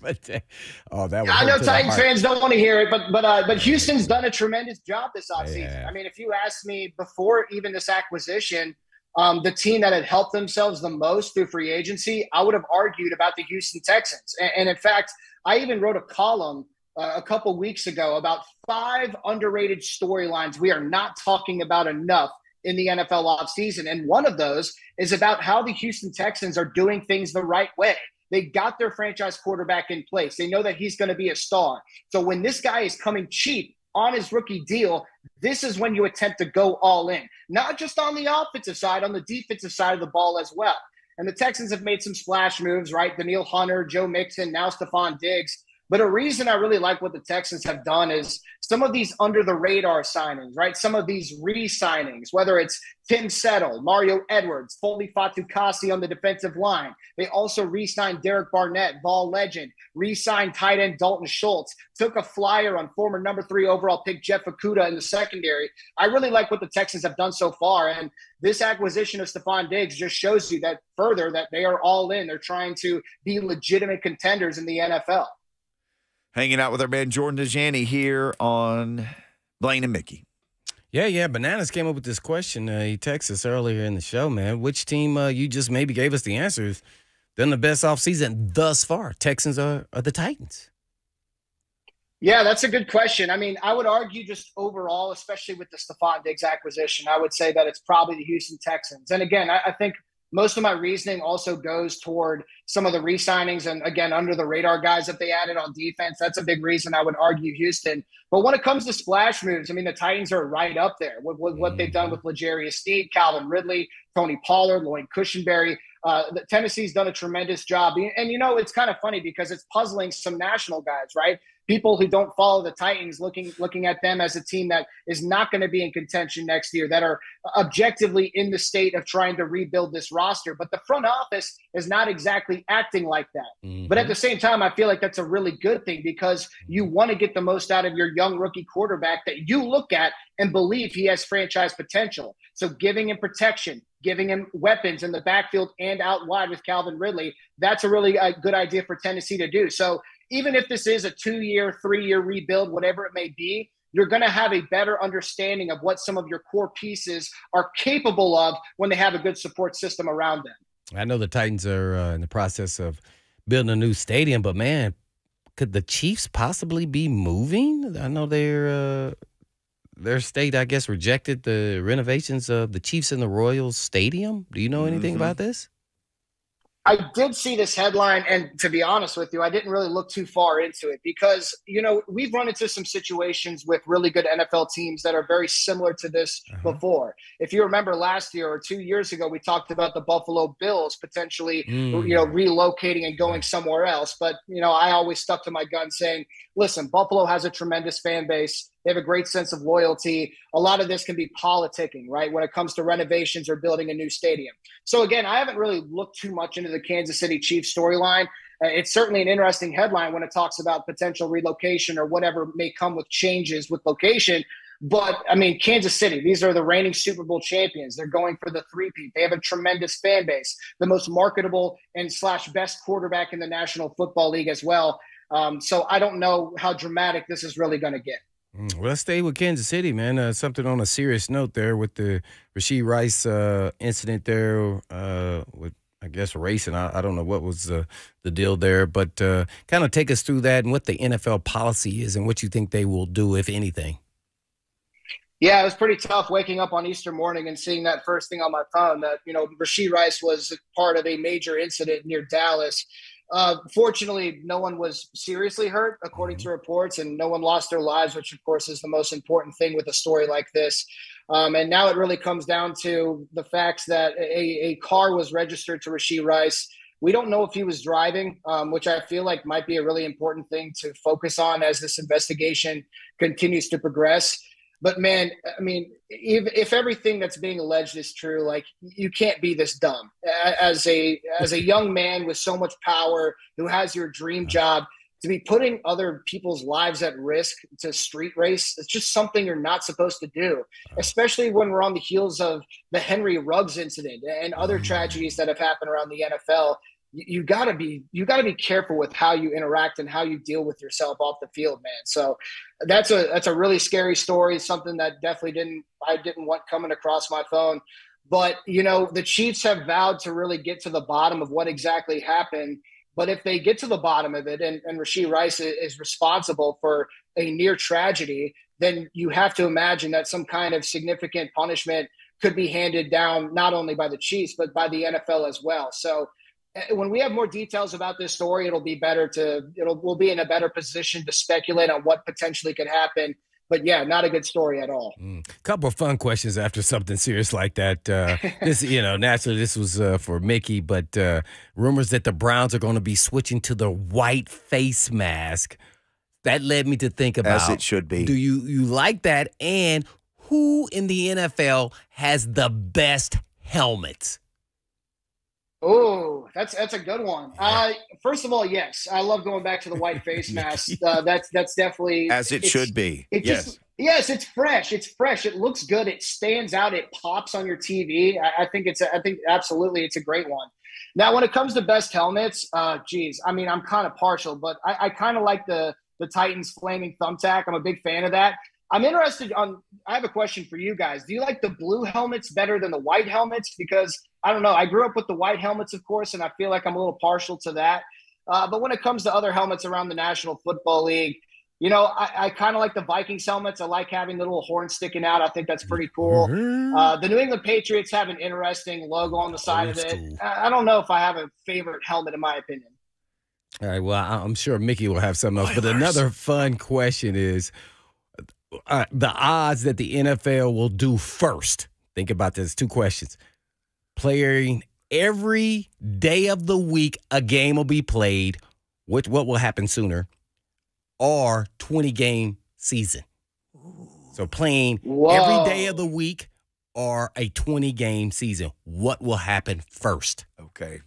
[SPEAKER 4] But, oh, that.
[SPEAKER 13] I know
[SPEAKER 4] to
[SPEAKER 13] Titans fans don't want to hear it, but but uh, but Houston's done a tremendous job this offseason.
[SPEAKER 4] Yeah.
[SPEAKER 13] I mean, if you asked me before even this acquisition, um, the team that had helped themselves the most through free agency, I would have argued about the Houston Texans. And, and in fact, I even wrote a column uh, a couple weeks ago about five underrated storylines we are not talking about enough in the NFL offseason. And one of those is about how the Houston Texans are doing things the right way. They got their franchise quarterback in place. They know that he's going to be a star. So when this guy is coming cheap on his rookie deal, this is when you attempt to go all in, not just on the offensive side, on the defensive side of the ball as well. And the Texans have made some splash moves, right? Danielle Hunter, Joe Mixon, now Stefon Diggs. But a reason I really like what the Texans have done is some of these under the radar signings, right? Some of these re signings, whether it's Tim Settle, Mario Edwards, Foley Fatukasi on the defensive line. They also re signed Derek Barnett, ball legend, re signed tight end Dalton Schultz, took a flyer on former number three overall pick Jeff Okudah in the secondary. I really like what the Texans have done so far. And this acquisition of Stefon Diggs just shows you that further that they are all in. They're trying to be legitimate contenders in the NFL.
[SPEAKER 3] Hanging out with our man Jordan Dajani here on Blaine and Mickey.
[SPEAKER 4] Yeah, yeah. Bananas came up with this question. Uh, he texted us earlier in the show, man. Which team uh, you just maybe gave us the answers? Done the best offseason thus far. Texans are, are the Titans.
[SPEAKER 13] Yeah, that's a good question. I mean, I would argue just overall, especially with the Stefon Diggs acquisition, I would say that it's probably the Houston Texans. And again, I, I think most of my reasoning also goes toward some of the re-signings and again under the radar guys that they added on defense. That's a big reason I would argue Houston. But when it comes to splash moves, I mean the Titans are right up there with, with what they've done with L'Jarius Sneed, Calvin Ridley, Tony Pollard, Lloyd Cushenberry. Uh, Tennessee's done a tremendous job, and, and you know it's kind of funny because it's puzzling some national guys, right? People who don't follow the Titans looking looking at them as a team that is not going to be in contention next year, that are objectively in the state of trying to rebuild this roster. But the front office is not exactly acting like that. But at the same time, I feel like that's a really good thing because you want to get the most out of your young rookie quarterback that you look at and believe he has franchise potential. So giving him protection, giving him weapons in the backfield and out wide with Calvin Ridley, that's a really uh, good idea for Tennessee to do. So even if this is a two year, three year rebuild, whatever it may be, you're going to have a better understanding of what some of your core pieces are capable of when they have a good support system around them.
[SPEAKER 4] I know the Titans are uh, in the process of building a new stadium, but man, could the Chiefs possibly be moving? I know they're uh, their state, I guess, rejected the renovations of the Chiefs and the Royals stadium. Do you know anything
[SPEAKER 3] Mhm.
[SPEAKER 4] about this?
[SPEAKER 13] I did see this headline, and to be honest with you, I didn't really look too far into it because, you know, we've run into some situations with really good NFL teams that are very similar to this
[SPEAKER 4] Uh-huh.
[SPEAKER 13] before. If you remember last year or two years ago, we talked about the Buffalo Bills potentially,
[SPEAKER 4] Mm.
[SPEAKER 13] you know, relocating and going somewhere else. But, you know, I always stuck to my gun saying, listen, Buffalo has a tremendous fan base. They have a great sense of loyalty. A lot of this can be politicking, right? When it comes to renovations or building a new stadium. So again, I haven't really looked too much into the Kansas City Chiefs storyline. Uh, It's certainly an interesting headline when it talks about potential relocation or whatever may come with changes with location. But I mean, Kansas City, these are the reigning Super Bowl champions. They're going for the three-peat. They have a tremendous fan base, the most marketable and slash best quarterback in the National Football League as well. Um, so I don't know how dramatic this is really going to get.
[SPEAKER 4] Mm, Well, let's stay with Kansas City, man. Uh, something on a serious note there with the Rashee Rice uh, incident there uh, with, I guess, racing. I, I don't know what was the deal there, but uh, kind of take us through that and what the NFL policy is and what you think they will do, if anything.
[SPEAKER 13] Yeah, it was pretty tough waking up on Easter morning and seeing that first thing on my phone that, you know, Rashee Rice was part of a major incident near Dallas. Uh, fortunately, no one was seriously hurt, according to reports, and no one lost their lives, which, of course, is the most important thing with a story like this. Um, and now it really comes down to the facts that a, a car was registered to Rashee Rice. We don't know if he was driving, um, which I feel like might be a really important thing to focus on as this investigation continues to progress. But man, I mean, if, if everything that's being alleged is true, like you can't be this dumb as a as a young man with so much power who has your dream job to be putting other people's lives at risk to street race. It's just something you're not supposed to do, especially when we're on the heels of the Henry Ruggs incident and other mm. tragedies that have happened around the NFL. You, you gotta be you gotta be careful with how you interact and how you deal with yourself off the field, man. So that's a that's a really scary story. Something that definitely didn't I didn't want coming across my phone. But you know, the Chiefs have vowed to really get to the bottom of what exactly happened. But if they get to the bottom of it, and, and Rashee Rice is responsible for a near tragedy, then you have to imagine that some kind of significant punishment could be handed down not only by the Chiefs but by the NFL as well. So when we have more details about this story, it'll be better to it'll we'll be in a better position to speculate on what potentially could happen. But yeah, not a good story at all.
[SPEAKER 4] A couple of fun questions after something serious like that. Uh, this, you know, naturally this was uh, for Mickey, but uh, rumors that the Browns are going to be switching to the white face mask. That led me to think about
[SPEAKER 3] As it should be.
[SPEAKER 4] Do you you like that? And who in the NFL has the best helmets?
[SPEAKER 13] Oh, that's that's a good one. Uh, first of all, yes, I love going back to the white face mask. Uh, that's that's definitely
[SPEAKER 3] As it should be.
[SPEAKER 13] It
[SPEAKER 3] yes.
[SPEAKER 13] just yes, it's fresh. It's fresh. It looks good. It stands out. It pops on your TV. I, I think it's. a- I think absolutely, it's a great one. Now, when it comes to best helmets, uh, geez, I mean, I'm kind of partial, but I, I kind of like the the Titans flaming thumbtack. I'm a big fan of that. I'm interested on. I have a question for you guys. Do you like the blue helmets better than the white helmets? Because I don't know. I grew up with the white helmets, of course, and I feel like I'm a little partial to that. Uh, but when it comes to other helmets around the National Football League, you know, I, I kind of like the Vikings helmets. I like having the little horn sticking out. I think that's pretty cool. Uh, the New England Patriots have an interesting logo on the side of it. I, I don't know if I have a favorite helmet, in my opinion.
[SPEAKER 4] All right. Well, I- I'm sure Mickey will have something else. But another fun question is uh, the odds that the NFL will do first. Think about this. Two questions. Playing every day of the week, a game will be played. Which what will happen sooner? Or 20 game season. So playing every day of the week or a 20 game season. What will happen first?
[SPEAKER 3] Okay.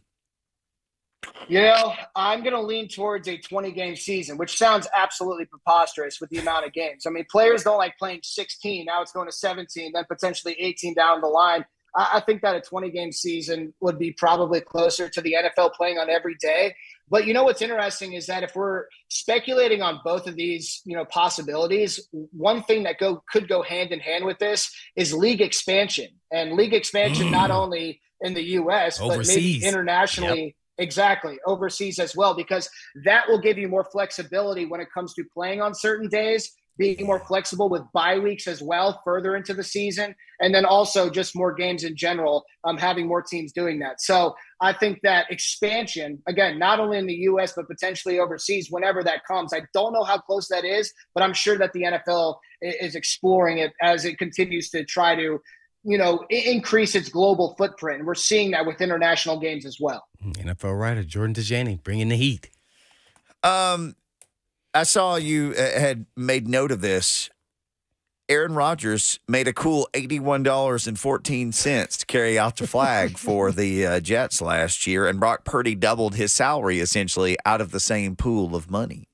[SPEAKER 13] You know, I'm going to lean towards a 20 game season, which sounds absolutely preposterous with the amount of games. I mean, players don't like playing 16. Now it's going to 17, then potentially 18 down the line. I, I think that a 20 game season would be probably closer to the NFL playing on every day. But you know what's interesting is that if we're speculating on both of these, you know, possibilities, one thing that go could go hand in hand with this is league expansion and league expansion not mm. only in the U.S. but maybe internationally. Exactly, overseas as well, because that will give you more flexibility when it comes to playing on certain days. being more flexible with bye weeks as well further into the season, and then also just more games in general, um, having more teams doing that. So I think that expansion, again, not only in the U.S., but potentially overseas, whenever that comes, I don't know how close that is, but I'm sure that the NFL is exploring it as it continues to try to you know, increase its global footprint. And we're seeing that with international games as well.
[SPEAKER 4] NFL writer Jordan Dajani bringing the heat.
[SPEAKER 3] Um, I saw you uh, had made note of this. Aaron Rodgers made a cool eighty-one dollars and fourteen cents to carry out the flag for the uh, Jets last year, and Brock Purdy doubled his salary essentially out of the same pool of money.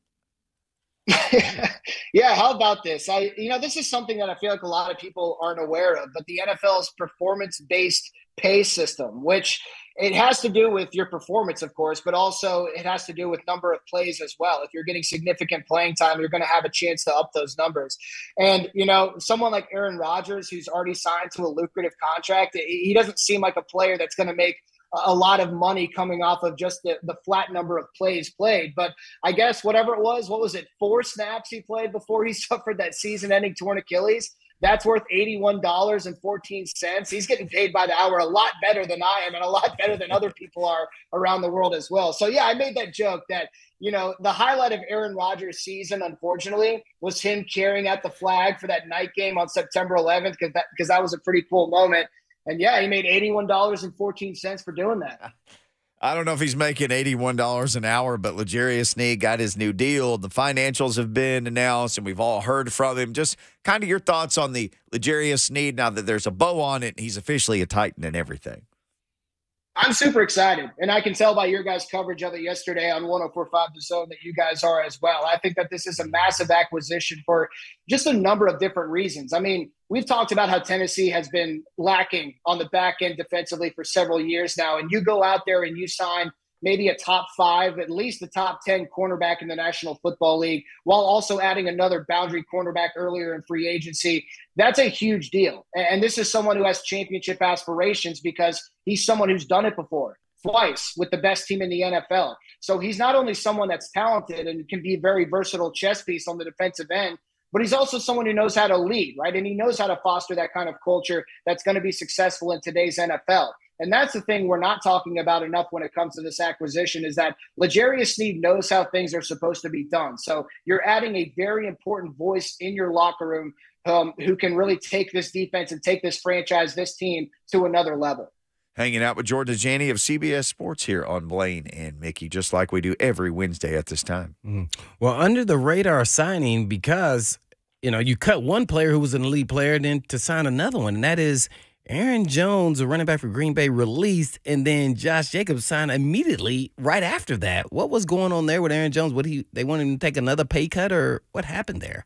[SPEAKER 13] yeah, how about this? I you know, this is something that I feel like a lot of people aren't aware of, but the NFL's performance-based pay system, which it has to do with your performance, of course, but also it has to do with number of plays as well. If you're getting significant playing time, you're going to have a chance to up those numbers. And you know, someone like Aaron Rodgers, who's already signed to a lucrative contract, he doesn't seem like a player that's going to make a lot of money coming off of just the, the flat number of plays played. But I guess whatever it was, what was it, four snaps he played before he suffered that season ending torn Achilles? That's worth $81.14. He's getting paid by the hour a lot better than I am and a lot better than other people are around the world as well. So, yeah, I made that joke that, you know, the highlight of Aaron Rodgers' season, unfortunately, was him carrying out the flag for that night game on September 11th because that, cause that was a pretty cool moment. And yeah, he made $81.14 for doing that.
[SPEAKER 3] I don't know if he's making $81 an hour, but L'Jarius Sneed got his new deal. The financials have been announced, and we've all heard from him. Just kind of your thoughts on the L'Jarius Sneed now that there's a bow on it. He's officially a Titan and everything.
[SPEAKER 13] I'm super excited, and I can tell by your guys' coverage of it yesterday on 104.5 The Zone that you guys are as well. I think that this is a massive acquisition for just a number of different reasons. I mean, we've talked about how Tennessee has been lacking on the back end defensively for several years now, and you go out there and you sign maybe a top five, at least the top 10 cornerback in the National Football League, while also adding another boundary cornerback earlier in free agency. That's a huge deal. And this is someone who has championship aspirations because he's someone who's done it before twice with the best team in the NFL. So he's not only someone that's talented and can be a very versatile chess piece on the defensive end, but he's also someone who knows how to lead, right? And he knows how to foster that kind of culture that's going to be successful in today's NFL. And that's the thing we're not talking about enough when it comes to this acquisition is that L'Jarius Sneed knows how things are supposed to be done. So you're adding a very important voice in your locker room um, who can really take this defense and take this franchise, this team to another level.
[SPEAKER 3] Hanging out with Jordan Dajani of CBS Sports here on Blaine and Mickey, just like we do every Wednesday at this time.
[SPEAKER 4] Mm. Well, under the radar signing because you know you cut one player who was an elite player, then to sign another one, and that is Aaron Jones, a running back for Green Bay, released, and then Josh Jacobs signed immediately right after that. What was going on there with Aaron Jones? What he they wanted him to take another pay cut, or what happened there?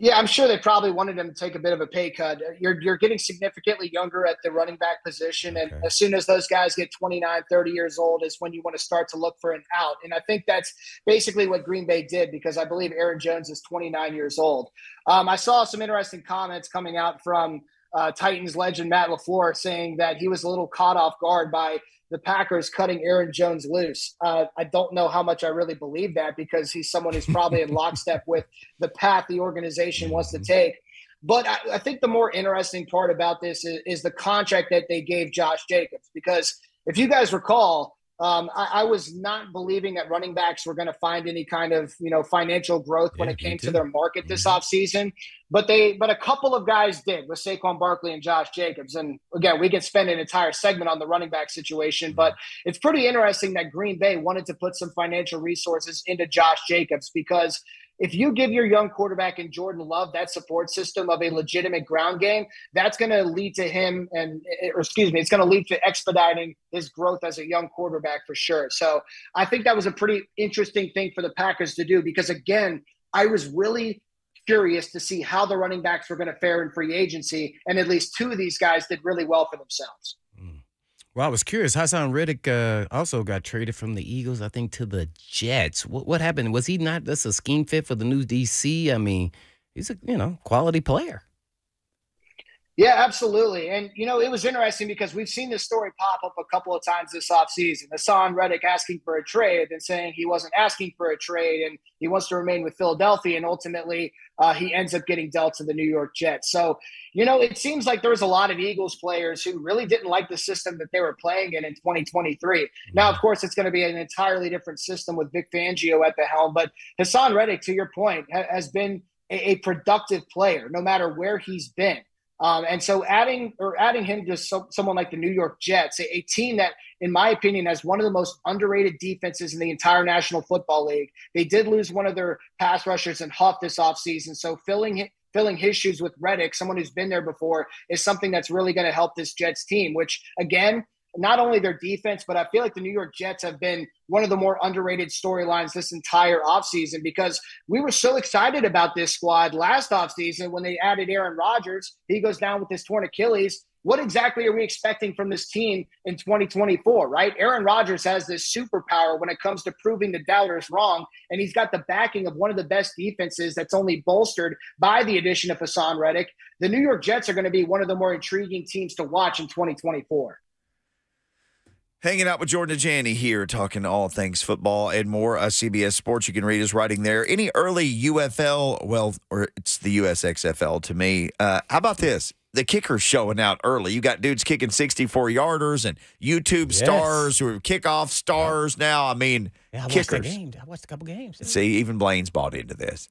[SPEAKER 13] Yeah, I'm sure they probably wanted him to take a bit of a pay cut. You're you're getting significantly younger at the running back position, and okay. as soon as those guys get 29, 30 years old, is when you want to start to look for an out. And I think that's basically what Green Bay did because I believe Aaron Jones is 29 years old. Um, I saw some interesting comments coming out from uh, Titans legend Matt LaFleur saying that he was a little caught off guard by the Packers cutting Aaron Jones loose. Uh, I don't know how much I really believe that because he's someone who's probably in lockstep with the path the organization wants to take. But I, I think the more interesting part about this is, is the contract that they gave Josh Jacobs because if you guys recall, um, I, I, was not believing that running backs were going to find any kind of you know financial growth yeah, when it came to their market this mm-hmm. offseason. But they but a couple of guys did with Saquon Barkley and Josh Jacobs. And again, we can spend an entire segment on the running back situation, but it's pretty interesting that Green Bay wanted to put some financial resources into Josh Jacobs because if you give your young quarterback in Jordan Love that support system of a legitimate ground game, that's going to lead to him and, eh, or excuse me, it's going to lead to expediting his growth as a young quarterback for sure. So I think that was a pretty interesting thing for the Packers to do because, again, I was really curious to see how the running backs were going to fare in free agency. And at least two of these guys did really well for themselves.
[SPEAKER 4] Well, I was curious. Haason Reddick uh, also got traded from the Eagles, I think, to the Jets. What, what happened? Was he not just a scheme fit for the new DC? I mean, he's a you know quality player.
[SPEAKER 13] Yeah, absolutely. And, you know, it was interesting because we've seen this story pop up a couple of times this offseason. Haason Reddick asking for a trade and saying he wasn't asking for a trade and he wants to remain with Philadelphia. And ultimately, uh, he ends up getting dealt to the New York Jets. So, you know, it seems like there was a lot of Eagles players who really didn't like the system that they were playing in in 2023. Now, of course, it's going to be an entirely different system with Vic Fangio at the helm. But Haason Reddick, to your point, ha- has been a, a productive player no matter where he's been. Um, and so adding or adding him to so, someone like the New York Jets, a, a, team that, in my opinion, has one of the most underrated defenses in the entire National Football League. They did lose one of their pass rushers in Huff this offseason. So filling filling his shoes with Reddick, someone who's been there before, is something that's really going to help this Jets team, which again, not only their defense, but I feel like the New York Jets have been one of the more underrated storylines this entire offseason because we were so excited about this squad last offseason when they added Aaron Rodgers. He goes down with his torn Achilles. What exactly are we expecting from this team in 2024, right? Aaron Rodgers has this superpower when it comes to proving the doubters wrong, and he's got the backing of one of the best defenses that's only bolstered by the addition of Haason Reddick. The New York Jets are going to be one of the more intriguing teams to watch in 2024.
[SPEAKER 3] Hanging out with Jordan Dajani here, talking all things football and more. Uh, CBS Sports, you can read his writing there. Any early UFL, well, or it's the USXFL to me. Uh, how about this? The kicker's showing out early. You got dudes kicking 64 yarders and YouTube
[SPEAKER 4] Yes.
[SPEAKER 3] stars who are kickoff stars now. I mean,
[SPEAKER 4] Yeah, I watched
[SPEAKER 3] kickers.
[SPEAKER 4] game. I watched a couple games.
[SPEAKER 3] See, even Blaine's bought into this.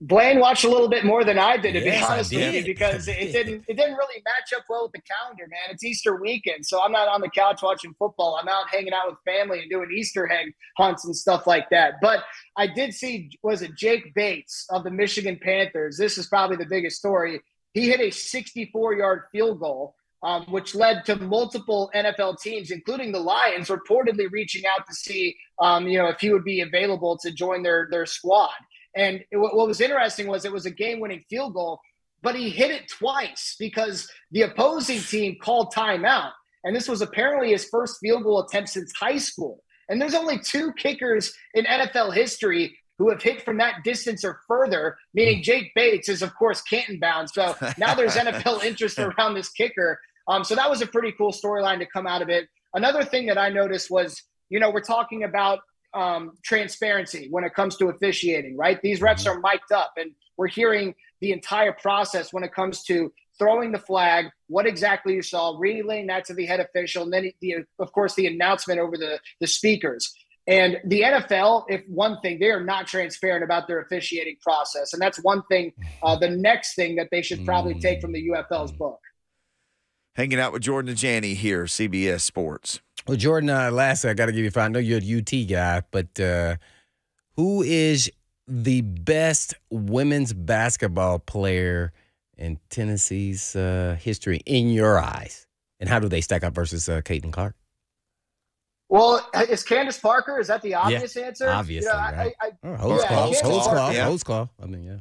[SPEAKER 13] Blaine watched a little bit more than I did, to
[SPEAKER 4] Yes,
[SPEAKER 13] be honest with you, because it didn't it didn't really match up well with the calendar, man. It's Easter weekend, so I'm not on the couch watching football. I'm out hanging out with family and doing Easter egg hunts and stuff like that. But I did see was it Jake Bates of the Michigan Panthers? This is probably the biggest story. He hit a 64 yard field goal. Um, which led to multiple NFL teams, including the Lions, reportedly reaching out to see, um, you know, if he would be available to join their their squad. And it, what what was interesting was it was a game-winning field goal, but he hit it twice because the opposing team called timeout. And this was apparently his first field goal attempt since high school. And there's only two kickers in NFL history who have hit from that distance or further, meaning Jake Bates is, of course, Canton bound. So now there's NFL interest around this kicker. Um, so that was a pretty cool storyline to come out of it. Another thing that I noticed was, you know, we're talking about um, transparency when it comes to officiating, right? These refs are mic'd up, and we're hearing the entire process when it comes to throwing the flag, what exactly you saw, relaying that to the head official, and then, the, of course, the announcement over the, the speakers. And the NFL, if one thing, they are not transparent about their officiating process. And that's one thing, uh, the next thing that they should probably take from the UFL's book.
[SPEAKER 3] Hanging out with Jordan Dajani here, CBS Sports.
[SPEAKER 4] Well, Jordan, uh, lastly, I got to give you a five. I know you're a UT guy, but uh, who is the best women's basketball player in Tennessee's uh, history in your eyes? And how do they stack up versus uh, Caitlin Clark?
[SPEAKER 13] Well, is Candace Parker? Is that the obvious answer?
[SPEAKER 4] obviously,
[SPEAKER 13] You know,
[SPEAKER 4] right.
[SPEAKER 13] I, I,
[SPEAKER 4] Oh, Hose
[SPEAKER 13] yeah,
[SPEAKER 4] Claw,
[SPEAKER 13] Holdsclaw,
[SPEAKER 4] Hose Claw. I mean, yeah.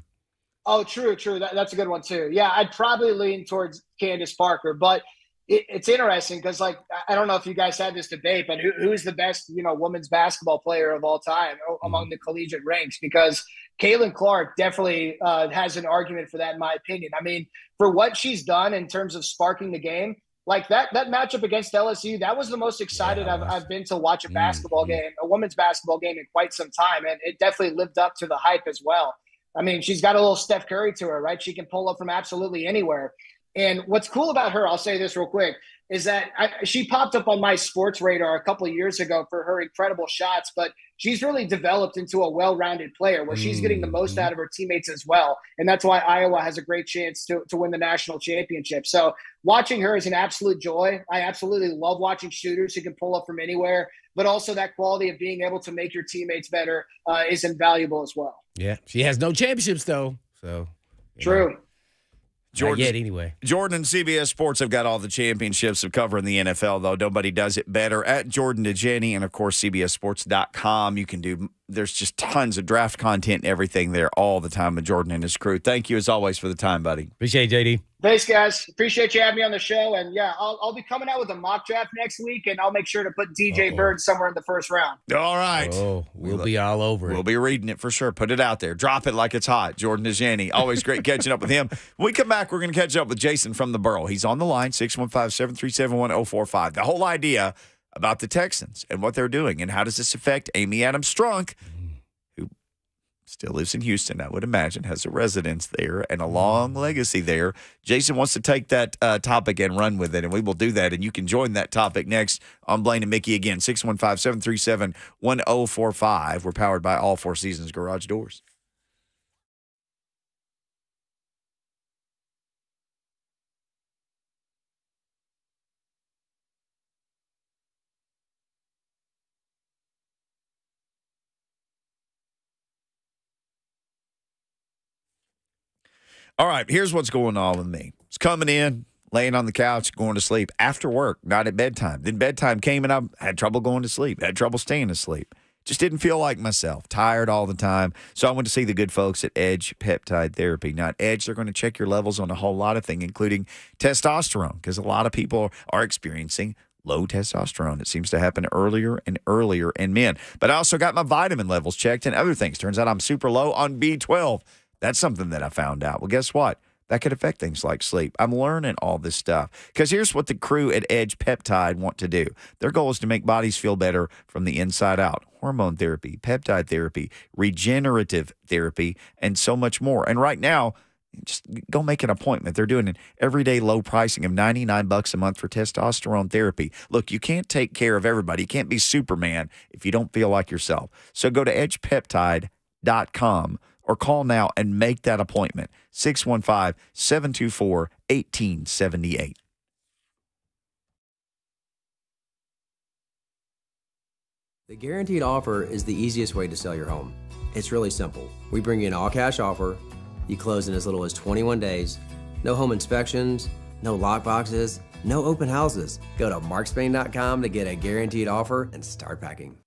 [SPEAKER 13] Oh, true, true. That, that's a good one too. Yeah, I'd probably lean towards Candace Parker, but it, it's interesting because, like, I- don't know if you guys had this debate, but who, who's the best, you know, women's basketball player of all time o- mm-hmm. among the collegiate ranks? Because Caitlin Clark definitely uh, has an argument for that, in my opinion. I mean, for what she's done in terms of sparking the game, like that that matchup against LSU, that was the most excited I've, I've been to watch a mm-hmm. basketball mm-hmm. game, a women's basketball game in quite some time, and it definitely lived up to the hype as well. I mean, she's got a little Steph Curry to her, right? She can pull up from absolutely anywhere. And what's cool about her, I'll say this real quick, is that I, she popped up on my sports radar a couple of years ago for her incredible shots, but she's really developed into a well-rounded player where she's getting the most out of her teammates as well. And that's why Iowa has a great chance to, to win the national championship. So watching her is an absolute joy. I absolutely love watching shooters who can pull up from anywhere, but also that quality of being able to make your teammates better uh, is invaluable as well.
[SPEAKER 4] Yeah. She has no championships, though. So,
[SPEAKER 13] True.
[SPEAKER 4] know,
[SPEAKER 3] Jordan-
[SPEAKER 4] yet, anyway.
[SPEAKER 3] Jordan and CBS Sports have got all the championships of covering the NFL, though. Nobody does it better. At Jordan Dajani and, of course, CBSSports.com. You can do, there's just tons of draft content and everything there all the time with Jordan and his crew. Thank you, as always, for the time, buddy.
[SPEAKER 4] Appreciate it, JD.
[SPEAKER 13] Thanks, guys. Appreciate you having me on the show. And yeah, I'll, I'll be coming out with a mock draft next week, and I'll make sure to put DJ
[SPEAKER 3] Uh-oh.
[SPEAKER 13] Bird somewhere in the first round.
[SPEAKER 3] All right.
[SPEAKER 4] Oh, we'll be all over it.
[SPEAKER 3] We'll be reading it for sure. Put it out there. Drop it like it's hot. Jordan Dajani. Always great catching up with him. When we come back, we're going to catch up with Jason from the Borough. He's on the line, 615 737 1045. The whole idea about the Texans and what they're doing and how does this affect Amy Adams Strunk, who still lives in Houston, I would imagine, has a residence there and a long legacy there. Jason wants to take that uh, topic and run with it, and we will do that. And you can join that topic next on Blaine and Mickey again, 615 737 1045. We're powered by All Four Seasons Garage Doors. All right, here's what's going on with me. It's coming in, laying on the couch, going to sleep after work, not at bedtime. Then bedtime came and I had trouble going to sleep, had trouble staying asleep. Just didn't feel like myself, tired all the time. So I went to see the good folks at Edge Peptide Therapy. Now, Edge, they're going to check your levels on a whole lot of things, including testosterone, because a lot of people are experiencing low testosterone. It seems to happen earlier and earlier in men. But I also got my vitamin levels checked and other things. Turns out I'm super low on B12. That's something that I found out. Well, guess what? That could affect things like sleep. I'm learning all this stuff because here's what the crew at Edge Peptide want to do. Their goal is to make bodies feel better from the inside out. Hormone therapy, peptide therapy, regenerative therapy, and so much more. And right now, just go make an appointment. They're doing an everyday low pricing of 99 bucks a month for testosterone therapy. Look, you can't take care of everybody. You can't be Superman if you don't feel like yourself. So go to edgepeptide.com or call now and make that appointment 615 724 1878.
[SPEAKER 14] The guaranteed offer is the easiest way to sell your home. It's really simple. We bring you an all cash offer. You close in as little as 21 days. No home inspections, no lock boxes, no open houses. Go to markspain.com to get a guaranteed offer and start packing.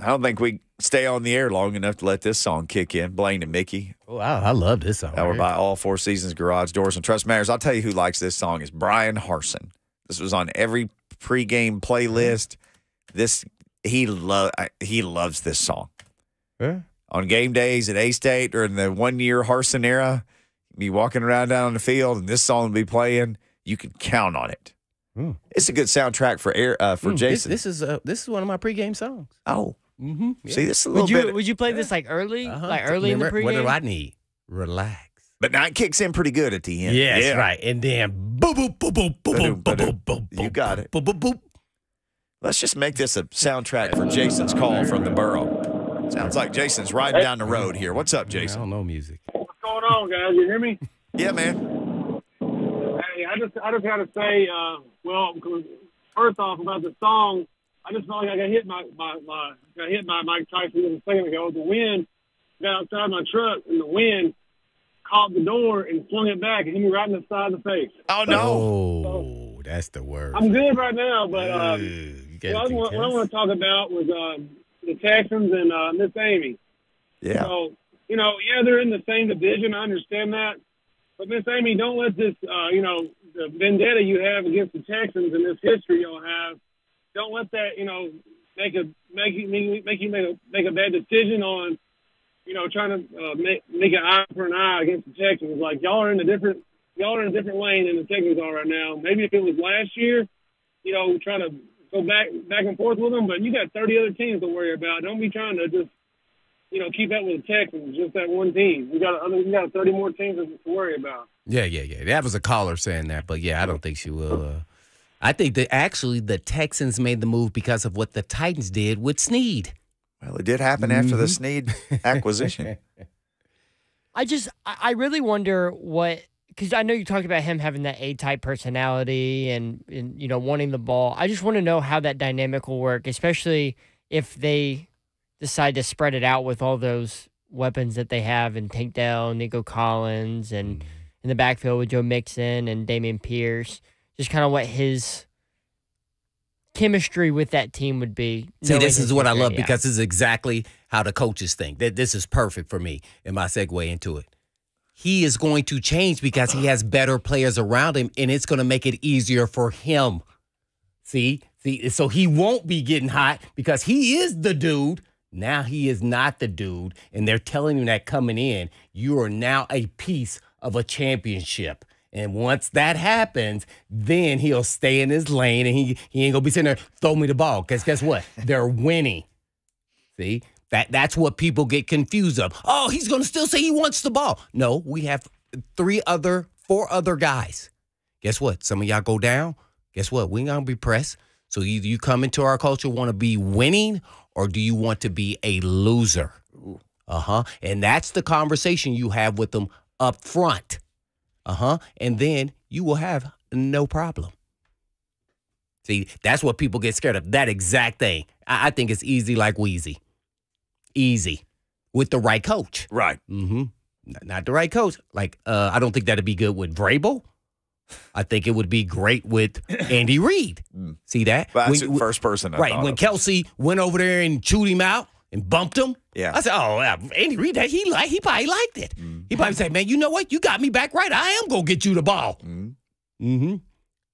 [SPEAKER 3] I don't think we stay on the air long enough to let this song kick in. Blaine and Mickey.
[SPEAKER 4] Oh, I, I love this song.
[SPEAKER 3] Powered
[SPEAKER 4] right
[SPEAKER 3] by All Four Seasons Garage Doors and Trust Matters. I'll tell you who likes this song is Brian Harsin. This was on every pregame playlist. This he love he loves this song.
[SPEAKER 4] Yeah.
[SPEAKER 3] On game days at A State or in the one year Harsin era, be walking around down on the field and this song will be playing. You can count on it.
[SPEAKER 4] Hmm.
[SPEAKER 3] It's a good soundtrack for air uh, for
[SPEAKER 4] Mm, this-
[SPEAKER 3] Jason.
[SPEAKER 4] This, is uh, this is one of my pregame songs.
[SPEAKER 3] oh,
[SPEAKER 4] Mm-hmm.
[SPEAKER 3] see, this is a little
[SPEAKER 5] Would you
[SPEAKER 3] bit,
[SPEAKER 5] would you play this like early,
[SPEAKER 4] Uh-huh.
[SPEAKER 5] like early in the pregame?
[SPEAKER 4] What do I need? Relax.
[SPEAKER 3] but now it kicks in pretty good at the end.
[SPEAKER 4] Yes,
[SPEAKER 3] Yeah.
[SPEAKER 4] right. And then boop boop boop boop boop boop boop boop boop.
[SPEAKER 3] You got it.
[SPEAKER 4] Boop boop boop.
[SPEAKER 3] Let's just make this a soundtrack for Jason's call from the borough. Sounds like Jason's riding down the road here. What's up,
[SPEAKER 4] I
[SPEAKER 3] Jason?
[SPEAKER 4] don't know music.
[SPEAKER 15] What's going on, guys? You hear me?
[SPEAKER 3] Yeah, man.
[SPEAKER 15] Hey, I just I just got to say, uh, well, first off about the song, I just felt like I got hit my my, my got hit by Mike Tyson a second ago. The wind got outside my truck, and the wind caught the door and flung it back and hit me right in the side of the face.
[SPEAKER 3] Oh no!
[SPEAKER 4] Oh, that's the word.
[SPEAKER 15] I'm good right now, but um,
[SPEAKER 4] You
[SPEAKER 15] what, I,
[SPEAKER 4] gotta
[SPEAKER 15] want- what I want to talk about was um, the Texans and uh, Miss Amy.
[SPEAKER 3] Yeah.
[SPEAKER 15] So, you know, yeah, they're in the same division. I understand that. But Miss Amy, don't let this, uh, you know, the vendetta you have against the Texans and this history you'll have, don't let that, you know, make a make you make, you make a make a bad decision on, you know, trying to uh, make make an eye for an eye against the Texans. Like y'all are in a different y'all are in a different lane than the Texans are right now. Maybe if it was last year, you know, trying to go back back and forth with them, but you got 30 other teams to worry about. Don't be trying to just, you know, keep up with the Texans, just that one team. We got other, we got 30 more teams to to worry about.
[SPEAKER 4] Yeah, yeah, yeah. That was a caller saying that, but yeah, I don't think she will. Uh, I think that actually the Texans made the move because of what the Titans did with Sneed.
[SPEAKER 3] Well, it did happen after the
[SPEAKER 4] Mhm.
[SPEAKER 3] Sneed acquisition.
[SPEAKER 5] I just, I I really wonder what, because I know you talked about him having that A type personality and, and, you know, wanting the ball. I just want to know how that dynamic will work, especially if they decide to spread it out with all those weapons that they have in Tank Dell, Nico Collins, and in the backfield with Joe Mixon and Dameon Pierce. Just kind of what his chemistry with that team would be.
[SPEAKER 4] See, this is what I love
[SPEAKER 5] yeah.
[SPEAKER 4] because this is exactly how the coaches think. That this is perfect for me in my segue into it. He is going to change because he has better players around him, and it's going to make it easier for him. See, see, so he won't be getting hot because he is the dude. Now he is not the dude, and they're telling him that coming in, you are now a piece of a championship. And once that happens, then he'll stay in his lane and he, he ain't gonna be sitting there, throw me the ball. Because guess what? They're winning. See? That that's what people get confused of. Oh, he's gonna still say he wants the ball. No, we have three other, four other guys. Guess what? Some of y'all go down. Guess what? We ain't gonna be pressed. So either you come into our culture want to be winning or do you want to be a loser? Uh-huh. And that's the conversation you have with them up front. Uh-huh. And then you will have no problem. See, that's what people get scared of. That exact thing. I, I think it's easy like Wheezy. Easy. With the right coach.
[SPEAKER 3] Right.
[SPEAKER 4] Mm-hmm. Not, not the right coach. Like, uh, I don't think that'd be good with Vrabel. I think it would be great with Andy Reid. See that?
[SPEAKER 3] That's
[SPEAKER 4] When-
[SPEAKER 3] the first person I
[SPEAKER 4] right. When
[SPEAKER 3] of.
[SPEAKER 4] Kelce went over there and chewed him out and bumped him.
[SPEAKER 3] Yeah.
[SPEAKER 4] I said, oh, yeah, Andy Reid, that he like he probably liked it. He probably said, man, you know what? You got me back right. I am gonna get you the ball. Mm-hmm.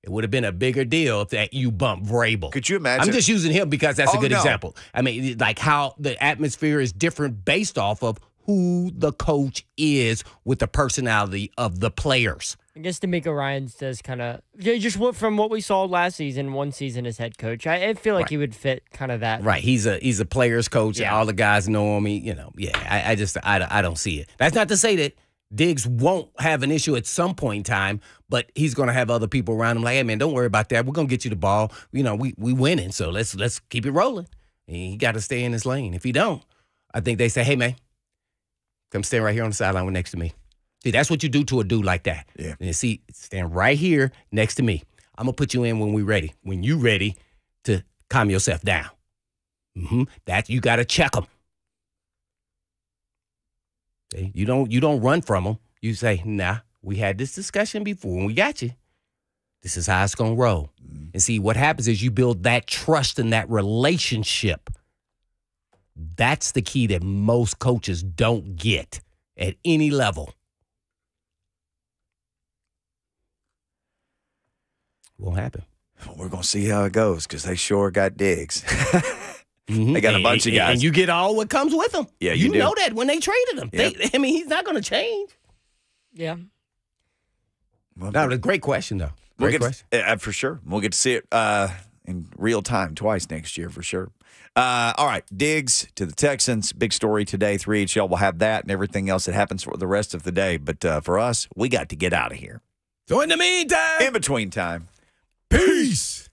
[SPEAKER 4] It would have been a bigger deal if that you bumped Vrabel.
[SPEAKER 3] Could you imagine?
[SPEAKER 4] I'm just using him because that's a
[SPEAKER 3] Oh,
[SPEAKER 4] good
[SPEAKER 3] no.
[SPEAKER 4] example. I mean, like how the atmosphere is different based off of who the coach is with the personality of the players.
[SPEAKER 5] I guess DeMeco Ryans does kind of just what from what we saw last season, one season as head coach. I, I feel like
[SPEAKER 4] Right.
[SPEAKER 5] he would fit kind of that.
[SPEAKER 4] Right. He's a he's a players coach.
[SPEAKER 5] Yeah.
[SPEAKER 4] All the guys know him. He, you know, yeah. I, I just I, I don't see it. That's not to say that Diggs won't have an issue at some point in time, but he's going to have other people around him like, hey man, don't worry about that. We're going to get you the ball. You know, we we winning, so let's let's keep it rolling. And he got to stay in his lane. If he don't, I think they say, hey man, come stand right here on the sideline next to me. See, that's what you do to a dude like that.
[SPEAKER 3] Yeah.
[SPEAKER 4] And see, stand right here next to me. I'm gonna put you in when we're ready. When you ready to calm yourself down. hmm That you got to check them. You don't you don't run from them. You say, "Nah, we had this discussion before, and we got you. This is how it's gonna roll." And see, what happens is you build that trust and that relationship. That's the key that most coaches don't get at any level. Won't happen.
[SPEAKER 3] We're gonna see how it goes because they sure got Diggs.
[SPEAKER 4] Mhm.
[SPEAKER 3] They got a
[SPEAKER 4] And-
[SPEAKER 3] bunch of guys.
[SPEAKER 4] And you get all what comes with them.
[SPEAKER 3] Yeah,
[SPEAKER 4] you,
[SPEAKER 3] you do.
[SPEAKER 4] know that when they traded him.
[SPEAKER 3] Yep.
[SPEAKER 4] They, I mean, he's not going to change.
[SPEAKER 5] Yeah.
[SPEAKER 3] Well,
[SPEAKER 4] That was a great question, though.
[SPEAKER 3] We'll
[SPEAKER 4] Great
[SPEAKER 3] get
[SPEAKER 4] question.
[SPEAKER 3] To, uh, for sure. We'll get to see it uh, in real time twice next year for sure. Uh, all right, Diggs to the Texans. Big story today. 3HL will have that and everything else that happens for the rest of the day. But uh, for us, we got to get out of here.
[SPEAKER 4] So in the meantime,
[SPEAKER 3] In between time,
[SPEAKER 4] peace.